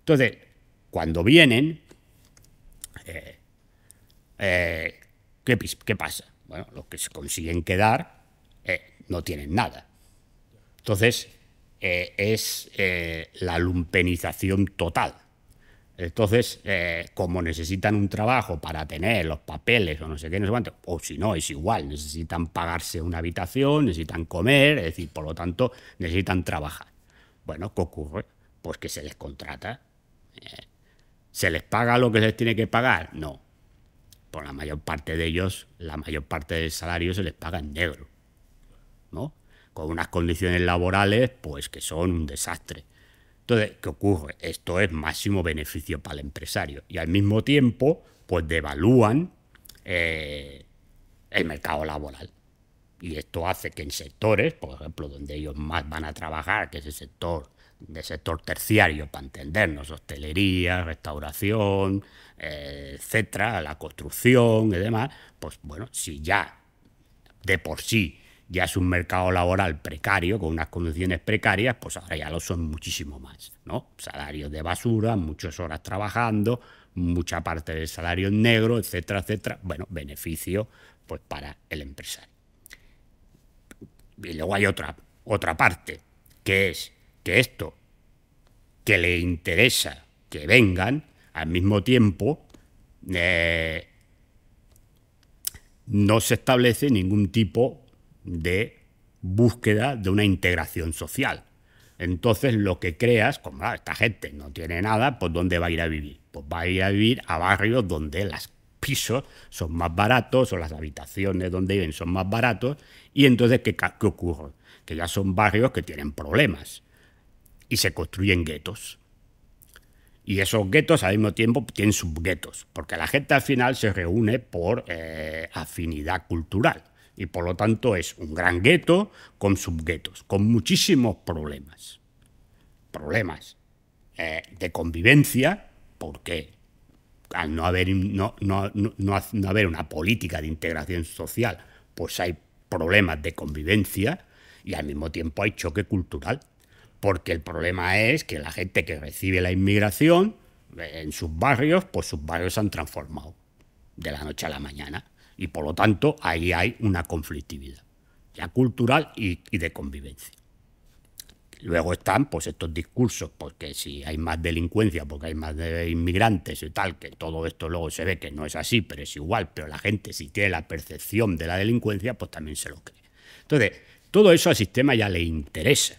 Entonces, cuando vienen, eh, eh, ¿Qué, pasa? Bueno, los que se consiguen quedar eh, no tienen nada. Entonces, es la lumpenización total. Entonces, como necesitan un trabajo para tener los papeles o no sé qué, no sé cuánto, o si no, es igual, necesitan pagarse una habitación, necesitan comer, es decir, por lo tanto, necesitan trabajar. Bueno, ¿qué ocurre? Pues que se les contrata. ¿Se les paga lo que se les tiene que pagar? No por la mayor parte de ellos, la mayor parte del salario se les paga en negro, ¿no? Con unas condiciones laborales, pues que son un desastre. Entonces, ¿qué ocurre? Esto es máximo beneficio para el empresario y al mismo tiempo, pues devalúan eh, el mercado laboral. Y esto hace que en sectores, por ejemplo, donde ellos más van a trabajar, que es el sector de sector terciario, para entendernos, hostelería, restauración, eh, etcétera, la construcción y demás, pues bueno, si ya de por sí ya es un mercado laboral precario, con unas condiciones precarias, pues ahora ya lo son muchísimo más, ¿no? Salarios de basura, muchas horas trabajando, mucha parte del salario en negro, etcétera, etcétera. Bueno, beneficio pues para el empresario. Y luego hay otra, otra parte, que es que esto que le interesa que vengan, al mismo tiempo eh, no se establece ningún tipo de búsqueda de una integración social. Entonces lo que creas, como ah, esta gente no tiene nada, pues ¿dónde va a ir a vivir? Pues va a ir a vivir a barrios donde los pisos son más baratos o las habitaciones donde viven son más baratos y entonces ¿qué, ocurre? Que ya son barrios que tienen problemas y se construyen guetos. Y esos guetos al mismo tiempo tienen subguetos, porque la gente al final se reúne por eh, afinidad cultural. Y por lo tanto es un gran gueto con subguetos, con muchísimos problemas. Problemas eh, de convivencia, porque al no haber, no, no, no haber una política de integración social, pues hay problemas de convivencia y al mismo tiempo hay choque cultural porque el problema es que la gente que recibe la inmigración en sus barrios, pues sus barrios se han transformado de la noche a la mañana y por lo tanto ahí hay una conflictividad, ya cultural y, de convivencia. Luego están pues estos discursos, porque si hay más delincuencia, porque hay más inmigrantes y tal, que todo esto luego se ve que no es así, pero es igual, pero la gente si tiene la percepción de la delincuencia, pues también se lo cree. Entonces, todo eso al sistema ya le interesa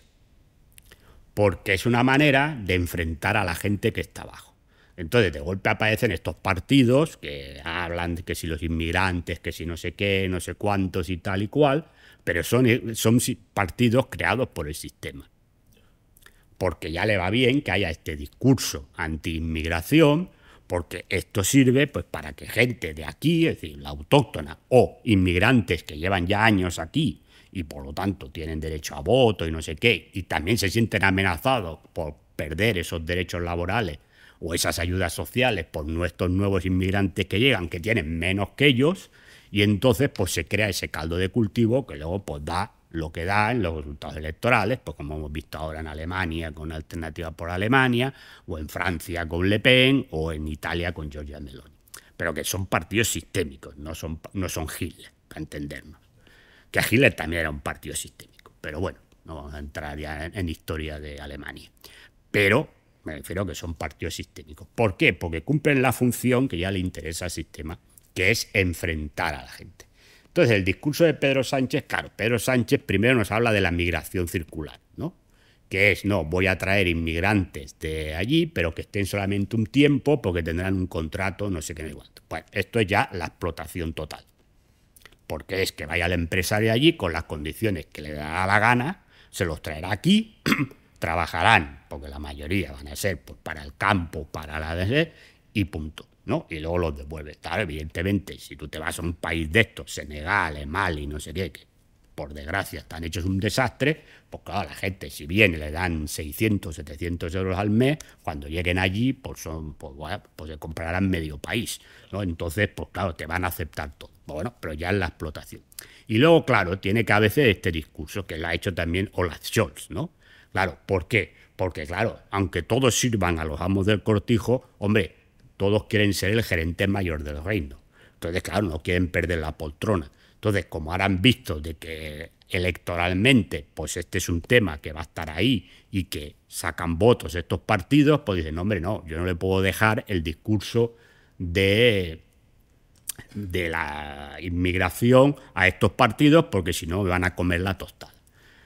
porque es una manera de enfrentar a la gente que está abajo. Entonces, de golpe aparecen estos partidos que hablan de que si los inmigrantes, que si no sé qué, no sé cuántos y tal y cual, pero son, son partidos creados por el sistema. porque ya le va bien que haya este discurso anti-inmigración, porque esto sirve pues, para que gente de aquí, es decir, la autóctona o inmigrantes que llevan ya años aquí y por lo tanto tienen derecho a voto y no sé qué, y también se sienten amenazados por perder esos derechos laborales o esas ayudas sociales por nuestros nuevos inmigrantes que llegan, que tienen menos que ellos, y entonces pues se crea ese caldo de cultivo que luego pues da lo que da en los resultados electorales, pues como hemos visto ahora en Alemania con Alternativa por Alemania, o en Francia con Le Pen, o en Italia con Giorgia Meloni. Pero que son partidos sistémicos, no son, no son Hitler, para entendernos. Que Hitler también era un partido sistémico, pero bueno, no vamos a entrar ya en, en historia de Alemania. Pero me refiero a que son partidos sistémicos. ¿Por qué? Porque cumplen la función que ya le interesa al sistema, que es enfrentar a la gente. Entonces, el discurso de Pedro Sánchez, claro, Pedro Sánchez primero nos habla de la migración circular, ¿no? Que es, no, voy a traer inmigrantes de allí, pero que estén solamente un tiempo porque tendrán un contrato, no sé qué, no igual. Pues esto es ya la explotación total. Porque es que vaya el empresario allí con las condiciones que le dará la gana, se los traerá aquí, trabajarán, porque la mayoría van a ser pues, para el campo, para la DC, y punto. ¿no? Y luego los devuelve. Claro, evidentemente, si tú te vas a un país de estos, Senegal, Mali, no sé qué, que por desgracia están hechos un desastre, pues claro, la gente, si viene, le dan 600, 700 euros al mes, cuando lleguen allí, pues, son, pues, pues se comprarán medio país, ¿no? Entonces, pues claro, te van a aceptar todo. Bueno, pero ya es la explotación. Y luego, claro, tiene que a este discurso que lo ha hecho también Olaf Scholz, ¿no? Claro, ¿por qué? Porque, claro, aunque todos sirvan a los amos del cortijo, hombre, todos quieren ser el gerente mayor del reino. Entonces, claro, no quieren perder la poltrona. Entonces, como ahora han visto de que electoralmente, pues este es un tema que va a estar ahí y que sacan votos estos partidos, pues dicen, hombre, no, yo no le puedo dejar el discurso de, de la inmigración a estos partidos porque si no me van a comer la tostada.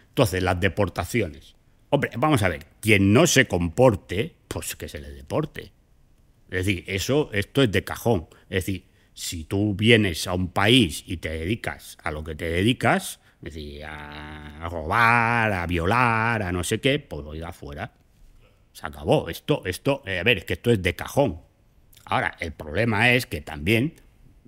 Entonces, las deportaciones. Hombre, vamos a ver, quien no se comporte, pues que se le deporte. Es decir, eso, esto es de cajón. Es decir, si tú vienes a un país y te dedicas a lo que te dedicas, es decir, a robar, a violar, a no sé qué, pues oiga afuera. Se acabó. Esto, esto, eh, a ver, es que esto es de cajón. Ahora, el problema es que también,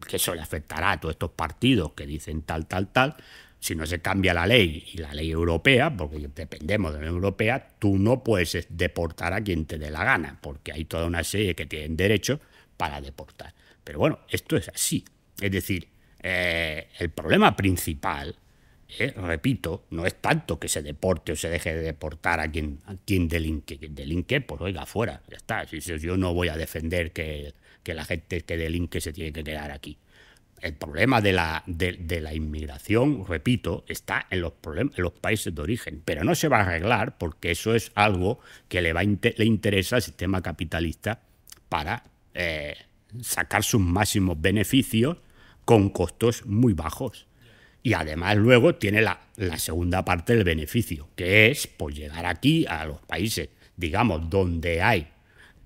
que eso le afectará a todos estos partidos que dicen tal, tal, tal, si no se cambia la ley y la ley europea, porque dependemos de la Unión Europea, tú no puedes deportar a quien te dé la gana, porque hay toda una serie que tienen derecho para deportar. Pero bueno, esto es así. Es decir, eh, el problema principal, eh, repito, no es tanto que se deporte o se deje de deportar a quien, a quien delinque. Quien delinque, pues oiga, fuera, ya está. Yo no voy a defender que, que la gente que delinque se tiene que quedar aquí el problema de la, de, la inmigración, repito, está en los, en los países de origen, pero no se va a arreglar porque eso es algo que le, va le interesa al sistema capitalista para eh, sacar sus máximos beneficios con costos muy bajos. Y además luego tiene la, la, segunda parte del beneficio, que es pues, llegar aquí a los países, digamos, donde hay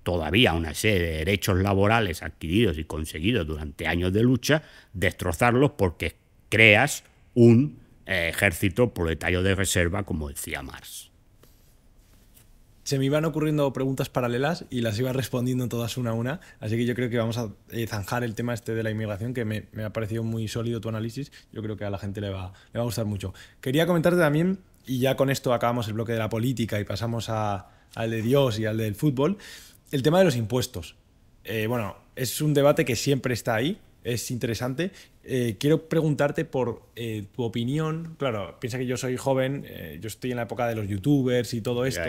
todavía una serie de derechos laborales adquiridos y conseguidos durante años de lucha, destrozarlos porque creas un eh, ejército proletario de reserva, como decía Marx. Se me iban ocurriendo preguntas paralelas y las iba respondiendo todas una a una, así que yo creo que vamos a eh, zanjar el tema este de la inmigración, que me, ha parecido muy sólido tu análisis, yo creo que a la gente le va, le va a gustar mucho. Quería comentarte también, y ya con esto acabamos el bloque de la política y pasamos a, al de Dios y al del fútbol, el tema de los impuestos. Eh, bueno, es un debate que siempre está ahí, es interesante. Eh, quiero preguntarte por eh, tu opinión. Claro, piensa que yo soy joven, yo estoy en la época de los youtubers y todo esto,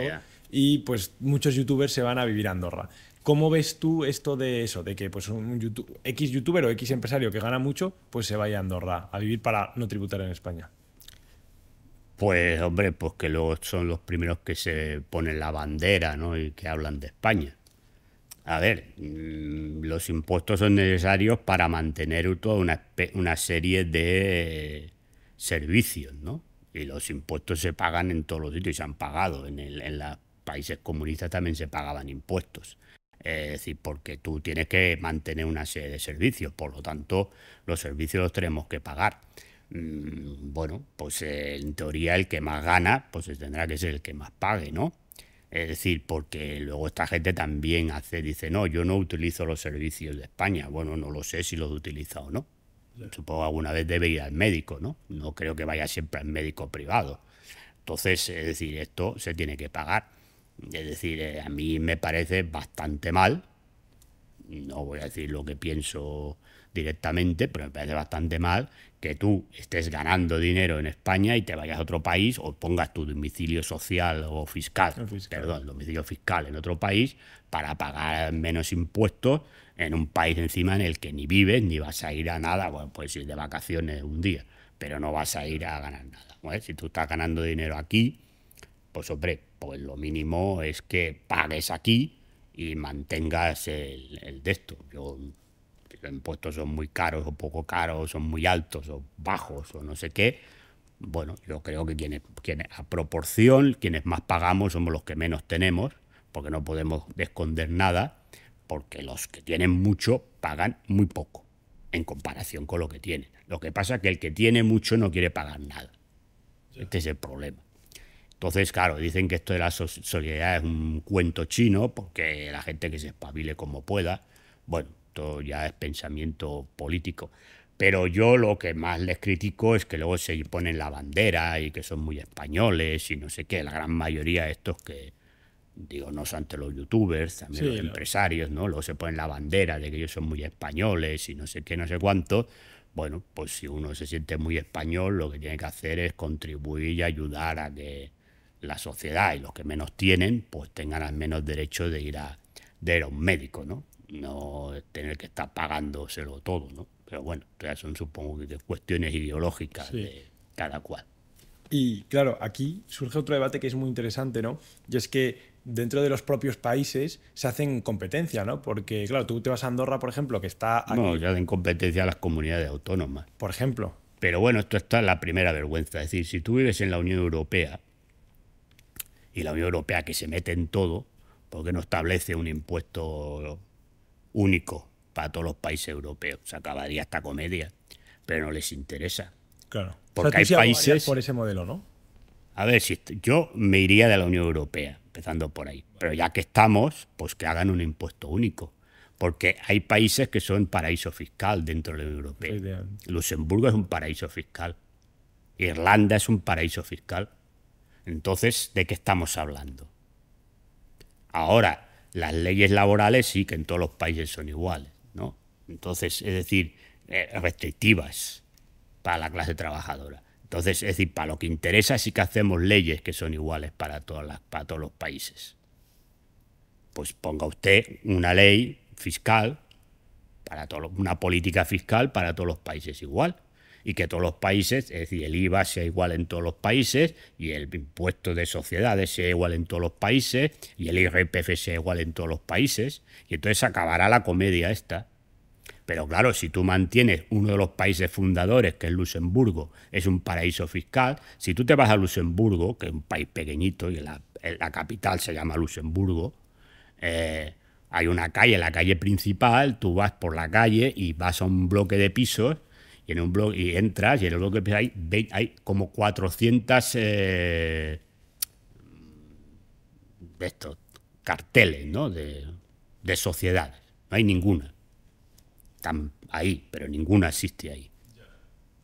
y pues muchos youtubers se van a vivir a Andorra. ¿Cómo ves tú esto de eso, de que pues un YouTube, X youtuber o X empresario que gana mucho, pues se vaya a Andorra a vivir para no tributar en España? Pues hombre, pues que luego son los primeros que se ponen la bandera, ¿no? Y que hablan de España. A ver, mm, los impuestos son necesarios para mantener toda una, una serie de servicios, ¿no? Y los impuestos se pagan en todos los sitios y se han pagado. En los países comunistas también se pagaban impuestos. Es decir, porque tú tienes que mantener una serie de servicios, por lo tanto, los servicios los tenemos que pagar. Mm, Bueno, pues eh, en teoría el que más gana, pues tendrá que ser el que más pague, ¿no? Es decir, porque luego esta gente también hace, dice, no, yo no utilizo los servicios de España. Bueno, no lo sé si los utiliza o no. Supongo que alguna vez debe ir al médico, ¿no? No creo que vaya siempre al médico privado. Entonces, es decir, esto se tiene que pagar. Es decir, eh, a mí me parece bastante mal. No voy a decir lo que pienso directamente, pero me parece bastante mal que tú estés ganando dinero en España y te vayas a otro país o pongas tu domicilio social o fiscal, perdón, domicilio fiscal en otro país para pagar menos impuestos en un país encima en el que ni vives ni vas a ir a nada, bueno, puedes ir de vacaciones un día, pero no vas a ir a ganar nada. Si tú estás ganando dinero aquí, pues hombre, pues lo mínimo es que pagues aquí y mantengas el, el de esto. Yo impuestos son muy caros o poco caros, son muy altos o bajos o no sé qué, bueno, yo creo que quienes, quienes a proporción, quienes más pagamos somos los que menos tenemos, porque no podemos esconder nada, porque los que tienen mucho pagan muy poco en comparación con lo que tienen. Lo que pasa es que el que tiene mucho no quiere pagar nada. Este es el problema. Entonces, claro, dicen que esto de la solidaridad es un cuento chino, porque la gente que se espabile como pueda. Bueno, ya es pensamiento político. Pero yo lo que más les critico es que luego se ponen la bandera y que son muy españoles y no sé qué. La gran mayoría de estos que, digo, no son ante los youtubers, también los empresarios, ¿no? Luego se ponen la bandera de que ellos son muy españoles y no sé qué, no sé cuánto. Bueno, pues si uno se siente muy español, lo que tiene que hacer es contribuir y ayudar a que la sociedad y los que menos tienen, pues tengan al menos derecho de ir a, de ir a un médico, ¿no? No tener que estar pagándoselo todo, ¿no? Pero bueno, ya son supongo que cuestiones ideológicas de cada cual. Y claro, aquí surge otro debate que es muy interesante, ¿no? Y es que dentro de los propios países se hacen competencia, ¿no? Porque, claro, tú te vas a Andorra, por ejemplo, que está... Aquí. No, ya hacen competencia a las comunidades autónomas. Por ejemplo. Pero bueno, esto está en la primera vergüenza. Es decir, si tú vives en la Unión Europea y la Unión Europea que se mete en todo, porque no establece un impuesto único para todos los países europeos. Se acabaría esta comedia, pero no les interesa. Claro. Porque hay países. Por ese modelo, ¿no? A ver, si yo me iría de la Unión Europea, empezando por ahí. Pero ya que estamos, pues que hagan un impuesto único. Porque hay países que son paraíso fiscal dentro de la Unión Europea. Luxemburgo es un paraíso fiscal. Irlanda es un paraíso fiscal. Entonces, ¿de qué estamos hablando? Ahora, las leyes laborales sí que en todos los países son iguales, ¿no? Entonces, es decir, eh, restrictivas para la clase trabajadora. Entonces, es decir, para lo que interesa sí que hacemos leyes que son iguales para, todas las, para todos los países. Pues ponga usted una ley fiscal, para todo, una política fiscal para todos los países igual y que todos los países, es decir, el IVA sea igual en todos los países y el impuesto de sociedades sea igual en todos los países y el IRPF sea igual en todos los países y entonces acabará la comedia esta. Pero claro, si tú mantienes uno de los países fundadores, que es Luxemburgo, es un paraíso fiscal, si tú te vas a Luxemburgo, que es un país pequeñito y la, capital se llama Luxemburgo, eh, hay una calle, la calle principal, tú vas por la calle y vas a un bloque de pisos y en un blog y entras y en el blog que hay, hay como 400 eh, estos carteles ¿no? de, de sociedades. No hay ninguna. Están ahí, pero ninguna existe ahí.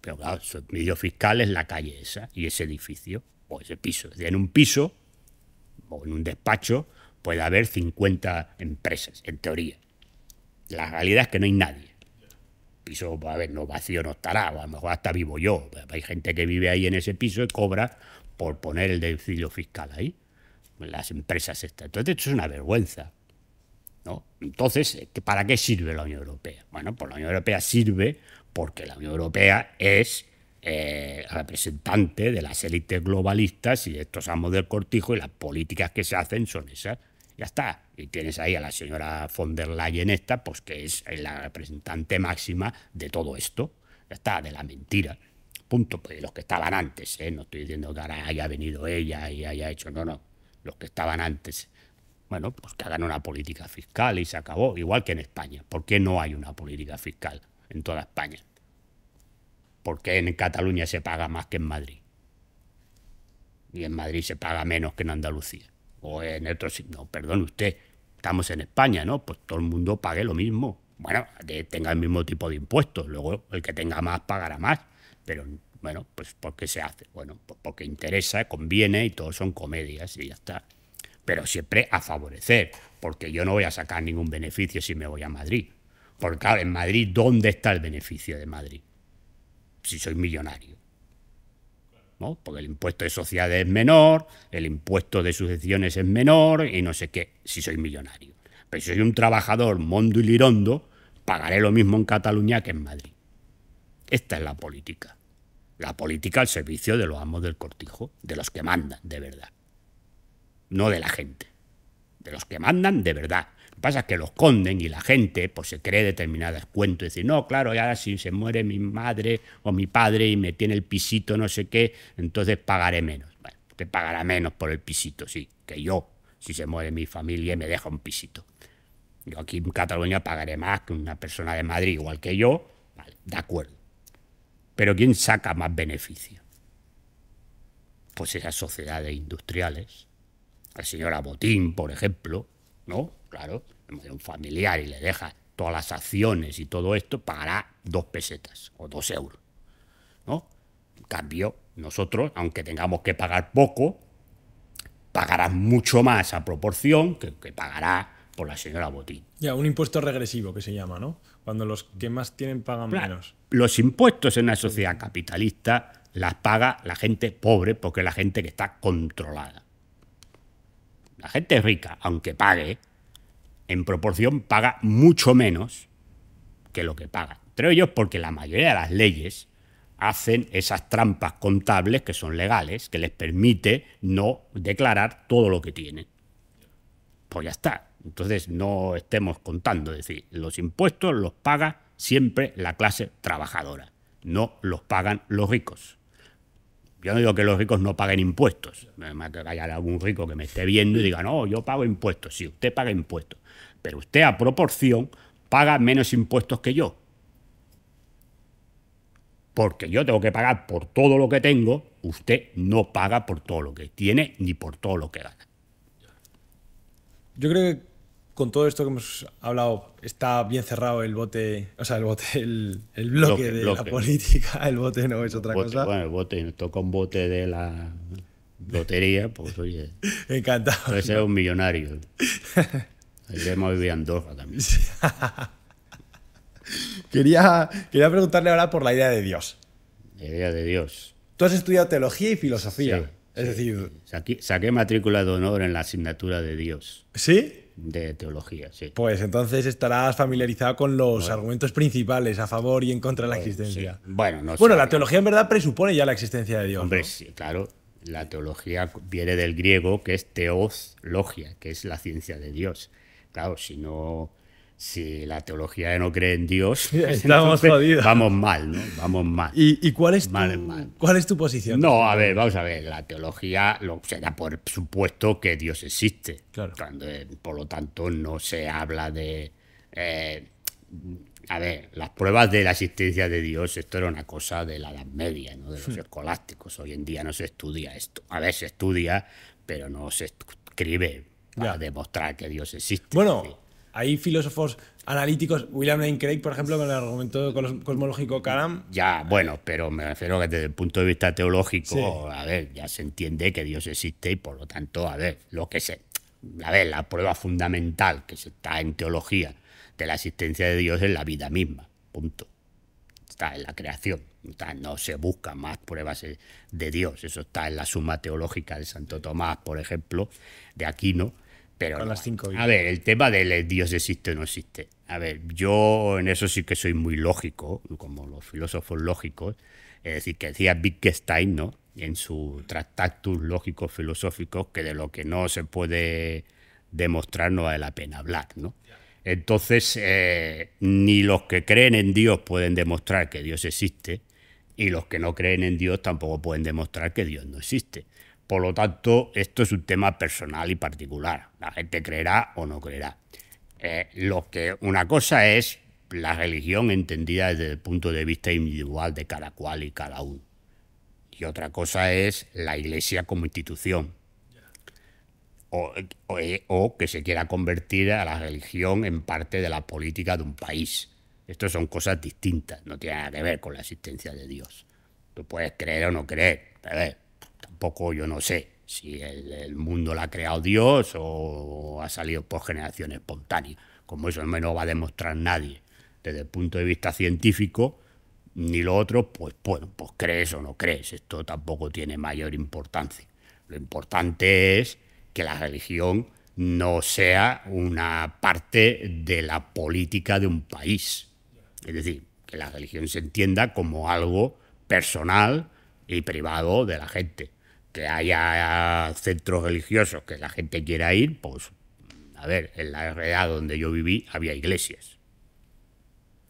Pero claro, su medio fiscal es la calle esa y ese edificio o ese piso. En un piso o en un despacho puede haber 50 empresas, en teoría. La realidad es que no hay nadie piso, a ver, no vacío no estará, a lo mejor hasta vivo yo. Hay gente que vive ahí en ese piso y cobra por poner el domicilio fiscal ahí, las empresas estas. Entonces, esto es una vergüenza. ¿no? Entonces, ¿para qué sirve la Unión Europea? Bueno, pues la Unión Europea sirve porque la Unión Europea es eh, representante de las élites globalistas y de estos amos del cortijo y las políticas que se hacen son esas. Ya está. Y tienes ahí a la señora von der Leyen esta, pues que es la representante máxima de todo esto. Ya está, de la mentira. Punto. Pues los que estaban antes, ¿eh? No estoy diciendo que ahora haya venido ella y haya hecho, no, no. Los que estaban antes. Bueno, pues que hagan una política fiscal y se acabó. Igual que en España. ¿Por qué no hay una política fiscal en toda España? ¿Por qué en Cataluña se paga más que en Madrid? Y en Madrid se paga menos que en Andalucía o en otros. No, perdón usted, estamos en España, ¿no? Pues todo el mundo pague lo mismo. Bueno, tenga el mismo tipo de impuestos. Luego, el que tenga más pagará más. Pero, bueno, pues ¿por qué se hace? Bueno, pues porque interesa, conviene y todos son comedias y ya está. Pero siempre a favorecer, porque yo no voy a sacar ningún beneficio si me voy a Madrid. Porque, claro, en Madrid, ¿dónde está el beneficio de Madrid? Si soy millonario. Porque el impuesto de sociedades es menor, el impuesto de sucesiones es menor y no sé qué, si soy millonario. Pero si soy un trabajador mondo y lirondo, pagaré lo mismo en Cataluña que en Madrid. Esta es la política. La política al servicio de los amos del cortijo, de los que mandan de verdad. No de la gente. De los que mandan de verdad. Lo que pasa es que los conden y la gente pues, se cree determinadas cuentos. Y decir, no, claro, y ahora si se muere mi madre o mi padre y me tiene el pisito no sé qué, entonces pagaré menos. Bueno, te pagará menos por el pisito, sí, que yo, si se muere mi familia y me deja un pisito. Yo aquí en Cataluña pagaré más que una persona de Madrid igual que yo, vale, de acuerdo. Pero ¿quién saca más beneficio? Pues esas sociedades industriales. El señor Abotín, por ejemplo, ¿no? Claro, un familiar y le deja todas las acciones y todo esto, pagará dos pesetas o dos euros. ¿no? En cambio, nosotros, aunque tengamos que pagar poco, pagará mucho más a proporción que, que pagará por la señora Botín. Ya, un impuesto regresivo que se llama, ¿no? Cuando los que más tienen pagan Claro, menos. Los impuestos en una sociedad capitalista las paga la gente pobre porque es la gente que está controlada. La gente rica, aunque pague, en proporción paga mucho menos que lo que paga. Entre ellos porque la mayoría de las leyes hacen esas trampas contables que son legales, que les permite no declarar todo lo que tienen. Pues ya está. Entonces no estemos contando. Es decir, los impuestos los paga siempre la clase trabajadora, no los pagan los ricos. Yo no digo que los ricos no paguen impuestos. Que haya algún rico que me esté viendo y diga, no, yo pago impuestos. Sí, usted paga impuestos. Pero usted a proporción paga menos impuestos que yo. Porque yo tengo que pagar por todo lo que tengo, usted no paga por todo lo que tiene ni por todo lo que gana. Yo creo que con todo esto que hemos hablado está bien cerrado el bote, o sea, el bote, el, el bloque, Bloque, de la política. El bote no es otra Bote- cosa. bueno, el bote, nos toca un bote de la lotería, pues oye, Encantado. puede ser un millonario. Iremos a vivir a Andorra también. Quería, quería preguntarle ahora por la idea de Dios. La idea de Dios. Tú has estudiado teología y filosofía. Sí, es decir, Saqué, saqué matrícula de honor en la asignatura de Dios, ¿sí? De teología, sí. Pues entonces estarás familiarizado con los argumentos principales a favor y en contra de la existencia. Sí. Bueno, no Bueno, sé. la teología en verdad presupone ya la existencia de Dios. Hombre, ¿no? sí, claro. La teología viene del griego, que es teos logia, que es la ciencia de Dios. Claro, si no, si la teología no cree en Dios, Estamos entonces jodidos. Vamos mal, ¿no? Vamos mal. ¿Y, y cuál, es tu, Mal, mal. cuál es tu posición? No, a ver, vamos a ver, la teología lo, se da por supuesto que Dios existe. Claro. Cuando, eh, por lo tanto, no se habla de... eh, a ver, las pruebas de la existencia de Dios, esto era una cosa de la Edad Media, ¿no? de los Hmm. escolásticos. Hoy en día no se estudia esto. A ver, se estudia, pero no se escribe para Ya. demostrar que Dios existe. Bueno. Hay filósofos analíticos, William Lane Craig, por ejemplo, con el argumento cos- cosmológico Karam. Ya, bueno, pero me refiero que desde el punto de vista teológico, Sí. a ver, ya se entiende que Dios existe y por lo tanto, a ver, lo que se. A ver, la prueba fundamental que se está en teología de la existencia de Dios es la vida misma. Punto. Está en la creación. Está- no se buscan más pruebas de Dios. Eso está en la suma teológica de Santo Tomás, por ejemplo, de Aquino. Pero Con no, las cinco a ver, el tema del Dios existe o no existe. A ver, yo en eso sí que soy muy lógico, como los filósofos lógicos. Es decir, que decía Wittgenstein, ¿no? En su Tractatus Lógicos Filosóficos, que de lo que no se puede demostrar no vale la pena hablar, ¿no? Entonces, eh, ni los que creen en Dios pueden demostrar que Dios existe, y los que no creen en Dios tampoco pueden demostrar que Dios no existe. Por lo tanto, esto es un tema personal y particular. La gente creerá o no creerá. Eh, lo que una cosa es la religión entendida desde el punto de vista individual de cada cual y cada uno. Y otra cosa es la iglesia como institución. o, que se quiera convertir a la religión en parte de la política de un país. Estas son cosas distintas, no tiene nada que ver con la existencia de Dios. Tú puedes creer o no creer, tampoco yo no sé si el, mundo lo ha creado Dios o ha salido por generación espontánea. Como eso no va a demostrar nadie desde el punto de vista científico, ni lo otro, pues bueno, pues crees o no crees. Esto tampoco tiene mayor importancia. Lo importante es que la religión no sea una parte de la política de un país. Es decir, que la religión se entienda como algo personal y privado de la gente. Que haya centros religiosos que la gente quiera ir, pues, a ver, en la realidad donde yo viví había iglesias.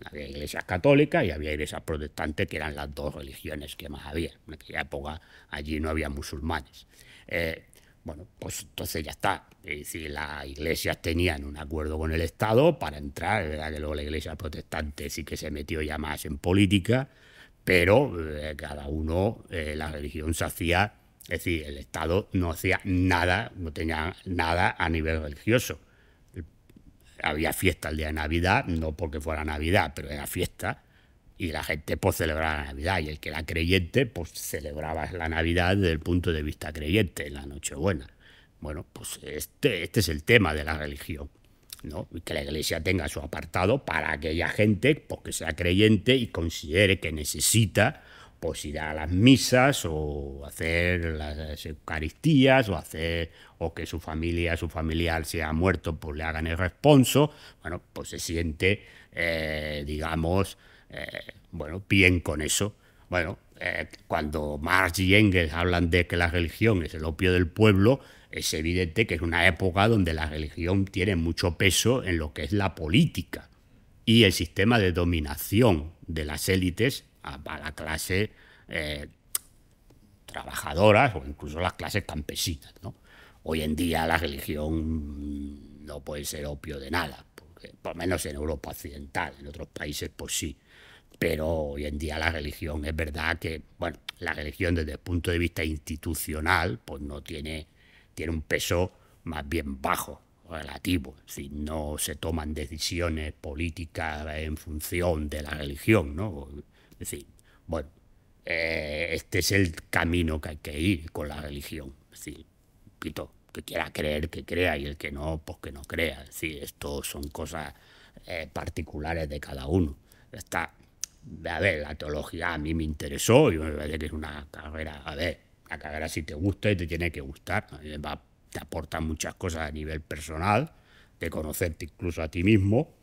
Había iglesias católicas y había iglesias protestantes, que eran las dos religiones que más había. En aquella época allí no había musulmanes. Eh, bueno, pues entonces ya está. Es decir, las iglesias tenían un acuerdo con el Estado para entrar, verdad que luego la iglesia protestante sí que se metió ya más en política, pero eh, cada uno, eh, la religión se hacía, es decir, el Estado no hacía nada, no tenía nada a nivel religioso. Había fiesta el día de Navidad, no porque fuera Navidad, pero era fiesta, y la gente pues celebraba la Navidad y el que era creyente pues celebraba la Navidad desde el punto de vista creyente, la Nochebuena. Bueno, pues este, este es el tema de la religión, ¿no? Que la iglesia tenga su apartado para aquella gente pues, que sea creyente y considere que necesita pues ir a las misas o hacer las eucaristías o hacer o que su familia, su familiar sea muerto, pues le hagan el responso, bueno, pues se siente, eh, digamos, eh, bueno, bien con eso. Bueno, eh, cuando Marx y Engels hablan de que la religión es el opio del pueblo, es evidente que es una época donde la religión tiene mucho peso en lo que es la política y el sistema de dominación de las élites a, la clase eh, trabajadora o incluso las clases campesinas. Hoy en día la religión no puede ser opio de nada, porque, por menos en Europa Occidental, en otros países pues sí pero hoy en día la religión es verdad que, bueno, la religión desde el punto de vista institucional, pues no tiene, tiene un peso más bien bajo, relativo, decir, no se toman decisiones políticas en función de la religión, ¿no? Es decir, bueno, eh, este es el camino que hay que ir con la religión, es decir, pito, que quiera creer, que crea, y el que no, pues que no crea, es decir, esto son cosas eh, particulares de cada uno. Está a ver, la teología a mí me interesó y me parece que es una carrera, a ver, la carrera si te gusta y te tiene que gustar, te aporta muchas cosas a nivel personal, de conocerte incluso a ti mismo,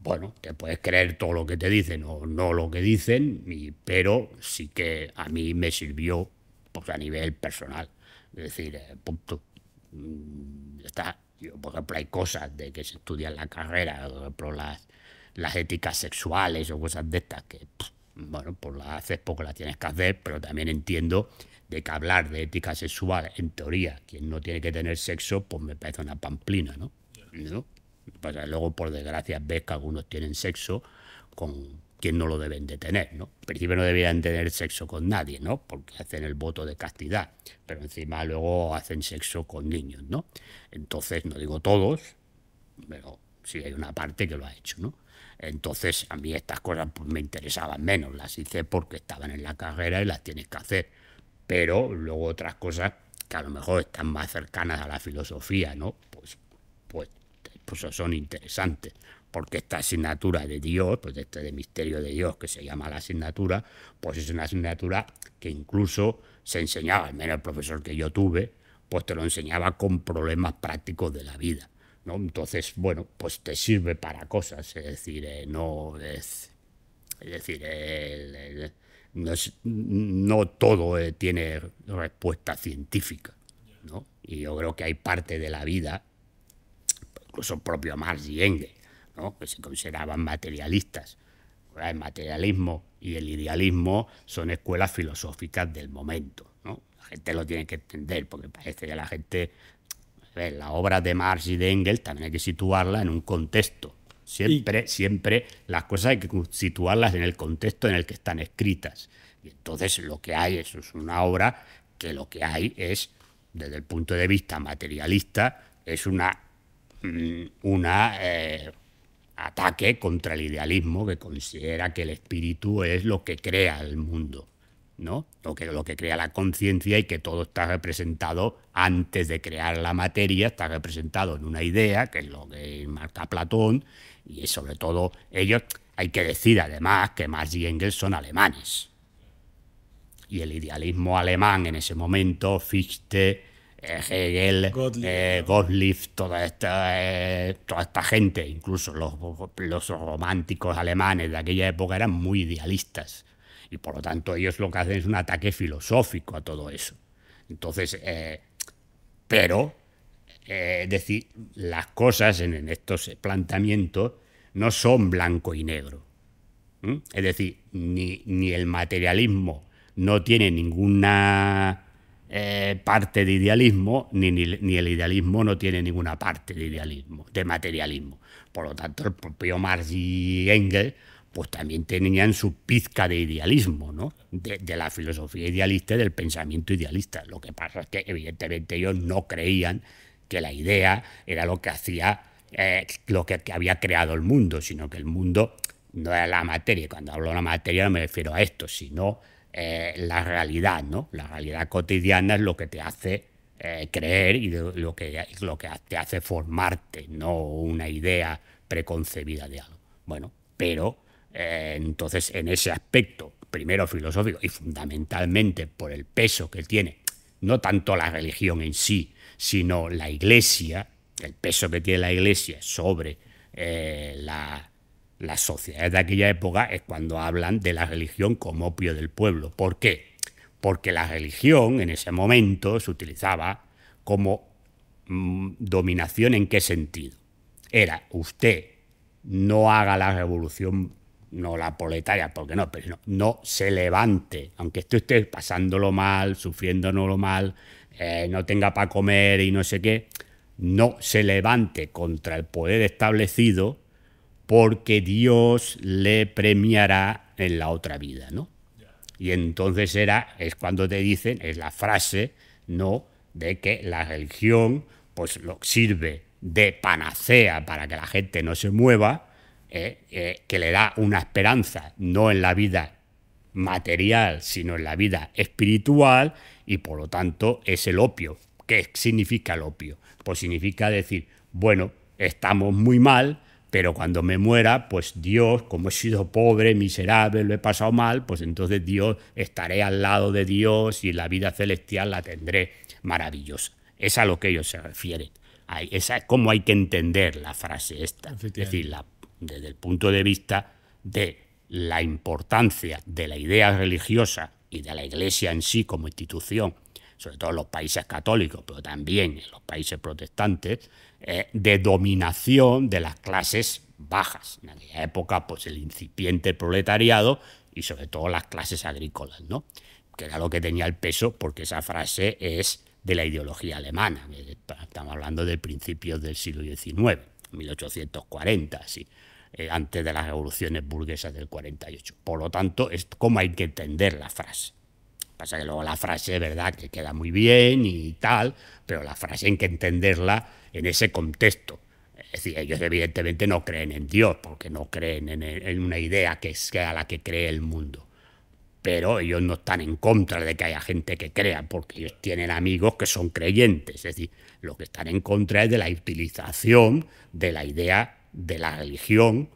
bueno, te puedes creer todo lo que te dicen o no lo que dicen, pero sí que a mí me sirvió pues, a nivel personal. Es decir, eh, punto. Mm, está, por ejemplo, hay cosas de que se estudian en la carrera, por ejemplo, las, las éticas sexuales o cosas de estas que, bueno, pues las haces porque las tienes que hacer, pero también entiendo de que hablar de ética sexual, en teoría, quien no tiene que tener sexo, pues me parece una pamplina, ¿no? Pues luego, por desgracia, ves que algunos tienen sexo con quien no lo deben de tener, ¿no? En principio no deberían tener sexo con nadie, ¿no? Porque hacen el voto de castidad, pero encima luego hacen sexo con niños, ¿no? Entonces, no digo todos, pero sí hay una parte que lo ha hecho, ¿no? Entonces a mí estas cosas pues, me interesaban menos, las hice porque estaban en la carrera y las tienes que hacer. Pero luego otras cosas que a lo mejor están más cercanas a la filosofía, ¿no? Pues, pues, pues son interesantes. Porque esta asignatura de Dios, pues este de misterio de Dios que se llama la asignatura, pues es una asignatura que incluso se enseñaba, al menos el profesor que yo tuve, pues te lo enseñaba con problemas prácticos de la vida. Entonces, bueno, pues te sirve para cosas, es decir, eh, no es, decir, no, todo eh, tiene respuesta científica, ¿no? Y yo creo que hay parte de la vida, incluso propio Marx y Engels, ¿no? que se consideraban materialistas. El materialismo y el idealismo son escuelas filosóficas del momento, ¿no? La gente lo tiene que entender, porque parece que la gente la obra de Marx y de Engels también hay que situarla en un contexto. Siempre, siempre las cosas hay que situarlas en el contexto en el que están escritas. Y entonces lo que hay es una obra que lo que hay es desde el punto de vista materialista, es una, mm, una eh, ataque contra el idealismo que considera que el espíritu es lo que crea el mundo, ¿no? Lo que, lo que crea la conciencia y que todo está representado antes de crear la materia, está representado en una idea, que es lo que marca Platón, y sobre todo ellos, hay que decir además que Marx y Engels son alemanes. Y el idealismo alemán en ese momento, Fichte, eh, Hegel, Gottlieb, eh, toda, esta, eh, toda esta gente, incluso los, los románticos alemanes de aquella época eran muy idealistas. Y por lo tanto ellos lo que hacen es un ataque filosófico a todo eso. Entonces, pero, es decir, las cosas en, estos planteamientos no son blanco y negro. Es decir, ni, ni el materialismo no tiene ninguna eh, parte de idealismo, ni, ni, el idealismo no tiene ninguna parte de idealismo, de materialismo. Por lo tanto, el propio Marx y Engels pues también tenían su pizca de idealismo, ¿no? De, la filosofía idealista y del pensamiento idealista. Lo que pasa es que, evidentemente, ellos no creían que la idea era lo que hacía, eh, lo que, había creado el mundo, sino que el mundo no era la materia. Cuando hablo de la materia no me refiero a esto, sino eh, la realidad, ¿no? La realidad cotidiana es lo que te hace eh, creer y lo que, te hace formarte, no una idea preconcebida de algo. Bueno, pero entonces en ese aspecto, primero filosófico y fundamentalmente por el peso que tiene, no tanto la religión en sí, sino la iglesia, el peso que tiene la iglesia sobre la, las sociedades de aquella época es cuando hablan de la religión como opio del pueblo. ¿Por qué? Porque la religión en ese momento se utilizaba como mm, dominación en qué sentido. Era usted no haga la revolución, no la proletaria, porque no, pero no, no se levante, aunque usted esté pasándolo mal, sufriéndolo mal, eh, no tenga para comer y no sé qué, no se levante contra el poder establecido porque Dios le premiará en la otra vida, ¿no? Y entonces era, es cuando te dicen, es la frase, ¿no? De que la religión, pues lo sirve de panacea para que la gente no se mueva, eh, eh, que le da una esperanza, no en la vida material, sino en la vida espiritual, y por lo tanto es el opio. ¿Qué significa el opio? Pues significa decir, bueno, estamos muy mal, pero cuando me muera, pues Dios, como he sido pobre, miserable, lo he pasado mal, pues entonces Dios, estaré al lado de Dios y la vida celestial la tendré maravillosa. Es a lo que ellos se refieren. Esa es cómo hay que entender la frase esta. Es decir, desde el punto de vista de la importancia de la idea religiosa y de la Iglesia en sí como institución, sobre todo en los países católicos, pero también en los países protestantes, eh, de dominación de las clases bajas. En aquella época, pues el incipiente proletariado y sobre todo las clases agrícolas, ¿no? que era lo que tenía el peso, porque esa frase es de la ideología alemana. Estamos hablando de principios del siglo XIX, 1840, así, eh, antes de las revoluciones burguesas del 48. Por lo tanto, es cómo hay que entender la frase. Pasa que luego la frase, verdad, que queda muy bien y tal, pero la frase hay que entenderla en ese contexto. Es decir, ellos evidentemente no creen en Dios, porque no creen en, una idea que es a la que cree el mundo. Pero ellos no están en contra de que haya gente que crea, porque ellos tienen amigos que son creyentes. Es decir, lo que están en contra es de la utilización de la idea de la religión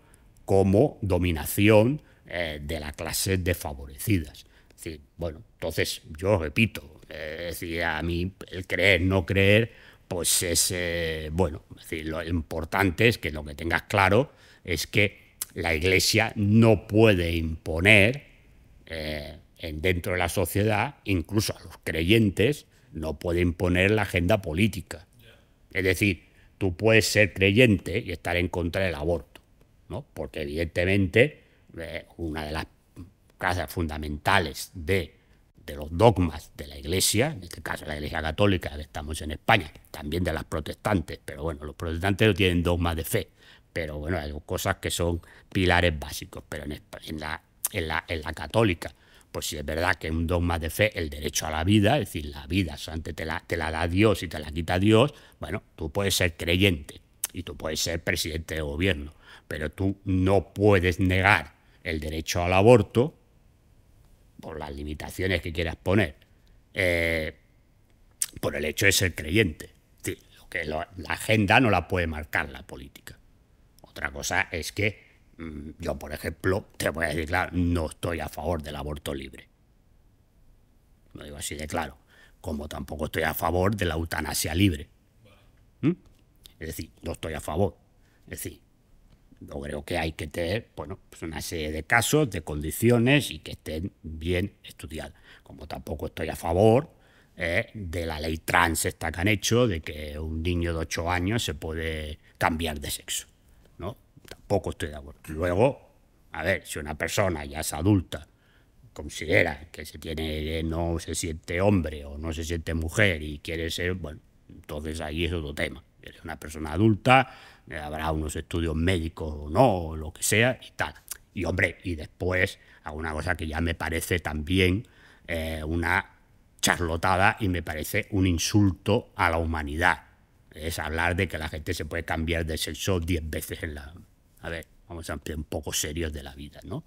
como dominación eh, de las clases desfavorecidas bueno, entonces yo repito, eh, a mí el creer, no creer, pues es, eh, bueno, decir, lo importante es que lo que tengas claro es que la Iglesia no puede imponer en, dentro de la sociedad, incluso a los creyentes, no puede imponer la agenda política. Es decir, tú puedes ser creyente y estar en contra del aborto, ¿no? porque evidentemente una de las casas fundamentales de, de, los dogmas de la Iglesia, en este caso la Iglesia Católica, estamos en España, también de las protestantes, pero bueno, los protestantes no tienen dogmas de fe, pero bueno, hay cosas que son pilares básicos, pero en, la, en, la, en la católica, pues si es verdad que es un dogma de fe el derecho a la vida, es decir, la vida solamente te la, te la da Dios y te la quita Dios, bueno, tú puedes ser creyente y tú puedes ser presidente de gobierno, pero tú no puedes negar el derecho al aborto por las limitaciones que quieras poner, eh, por el hecho de ser creyente. lo que la agenda no la puede marcar la política. Otra cosa es que yo, por ejemplo, te voy a decir claro, no estoy a favor del aborto libre. Lo digo así de claro. Como tampoco estoy a favor de la eutanasia libre. ¿Mm? Es decir, no estoy a favor. Es decir, yo creo que hay que tener bueno, pues una serie de casos, de condiciones y que estén bien estudiadas. Como tampoco estoy a favor eh, de la ley trans esta que han hecho, de que un niño de 8 años se puede cambiar de sexo. Tampoco estoy de acuerdo. Luego, a ver, si una persona ya es adulta, considera que se tiene, no se siente hombre o no se siente mujer y quiere ser, bueno, entonces ahí es otro tema. Eres una persona adulta, habrá unos estudios médicos o no, o lo que sea, y tal. Y hombre, y después, alguna cosa que ya me parece también eh, una charlotada y me parece un insulto a la humanidad. Es hablar de que la gente se puede cambiar de sexo diez veces en la... A ver, vamos a ser un poco serios de la vida, ¿no?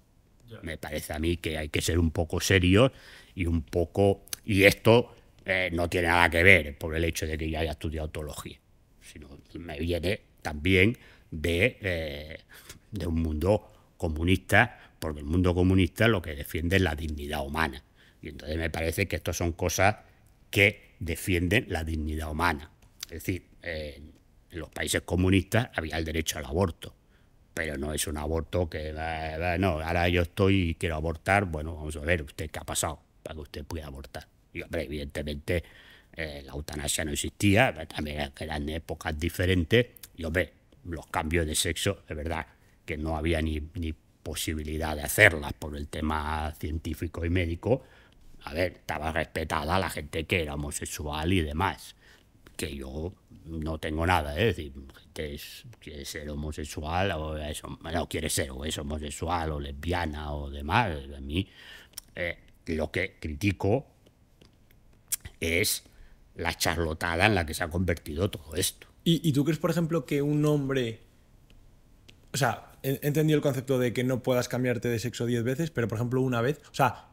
Me parece a mí que hay que ser un poco serios y un poco... Y esto eh, no tiene nada que ver por el hecho de que yo haya estudiado teología, sino me viene también de, eh, de un mundo comunista, porque el mundo comunista lo que defiende es la dignidad humana. Y entonces me parece que estas son cosas que defienden la dignidad humana. Es decir, en los países comunistas había el derecho al aborto, pero no es un aborto que, no, ahora yo estoy y quiero abortar, bueno, vamos a ver usted qué ha pasado para que usted pueda abortar. Y hombre, evidentemente eh, la eutanasia no existía, también eran épocas diferentes, y hombre, los cambios de sexo, es verdad que no había ni, posibilidad de hacerlas por el tema científico y médico. A ver, estaba respetada la gente que era homosexual y demás. Que yo no tengo nada, ¿eh? es decir, gente quiere ser homosexual o eso, no quiere ser o es homosexual o lesbiana o demás. A mí eh, lo que critico es la charlotada en la que se ha convertido todo esto. ¿Y, tú crees, por ejemplo, que un hombre... O sea, he entendido el concepto de que no puedas cambiarte de sexo diez veces, pero por ejemplo una vez. O sea,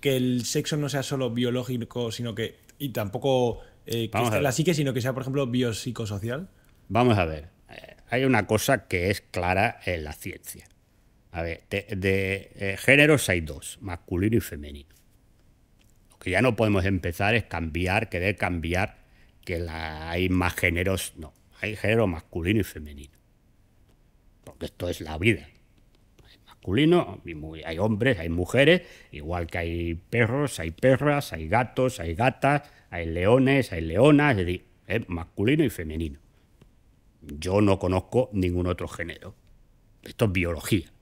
que el sexo no sea solo biológico, sino que... Y tampoco eh, que esté la psique, sino que sea, por ejemplo, biopsicosocial. Vamos a ver. Eh, hay una cosa que es clara en la ciencia. A ver, de, eh, géneros hay dos, masculino y femenino. Lo que ya no podemos empezar es cambiar, querer cambiar que la, hay más géneros, no, hay género masculino y femenino. Porque esto es la vida. Hay masculino, hay hombres, hay mujeres, igual que hay perros, hay perras, hay gatos, hay gatas, hay leones, hay leonas, es es masculino y femenino. Yo no conozco ningún otro género. Esto es biología.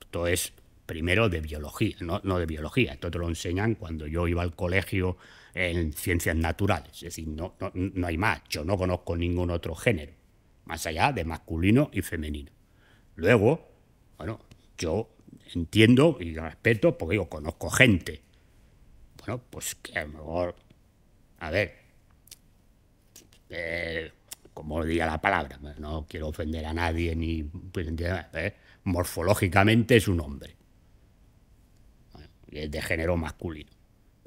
Esto es primero de biología, no, no de biología. Esto te lo enseñan cuando yo iba al colegio en ciencias naturales. Es decir, no, no, hay más. Yo no conozco ningún otro género, más allá de masculino y femenino. Luego, bueno, yo entiendo y respeto porque yo conozco gente. Bueno, pues que a lo mejor, a ver, eh, como diga la palabra, no quiero ofender a nadie ni pues, ¿eh? morfológicamente es un hombre. es de género masculino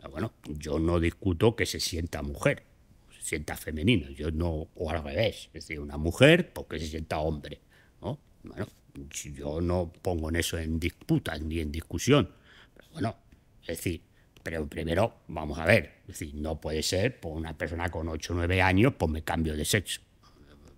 bueno, yo no discuto que se sienta mujer, se sienta femenino, yo no, o al revés, es decir, una mujer porque se sienta hombre, ¿no? Bueno, yo no pongo en eso en disputa ni en discusión, pero bueno, es decir, pero primero vamos a ver, es decir, no puede ser por una persona con 8 o 9 años, pues me cambio de sexo.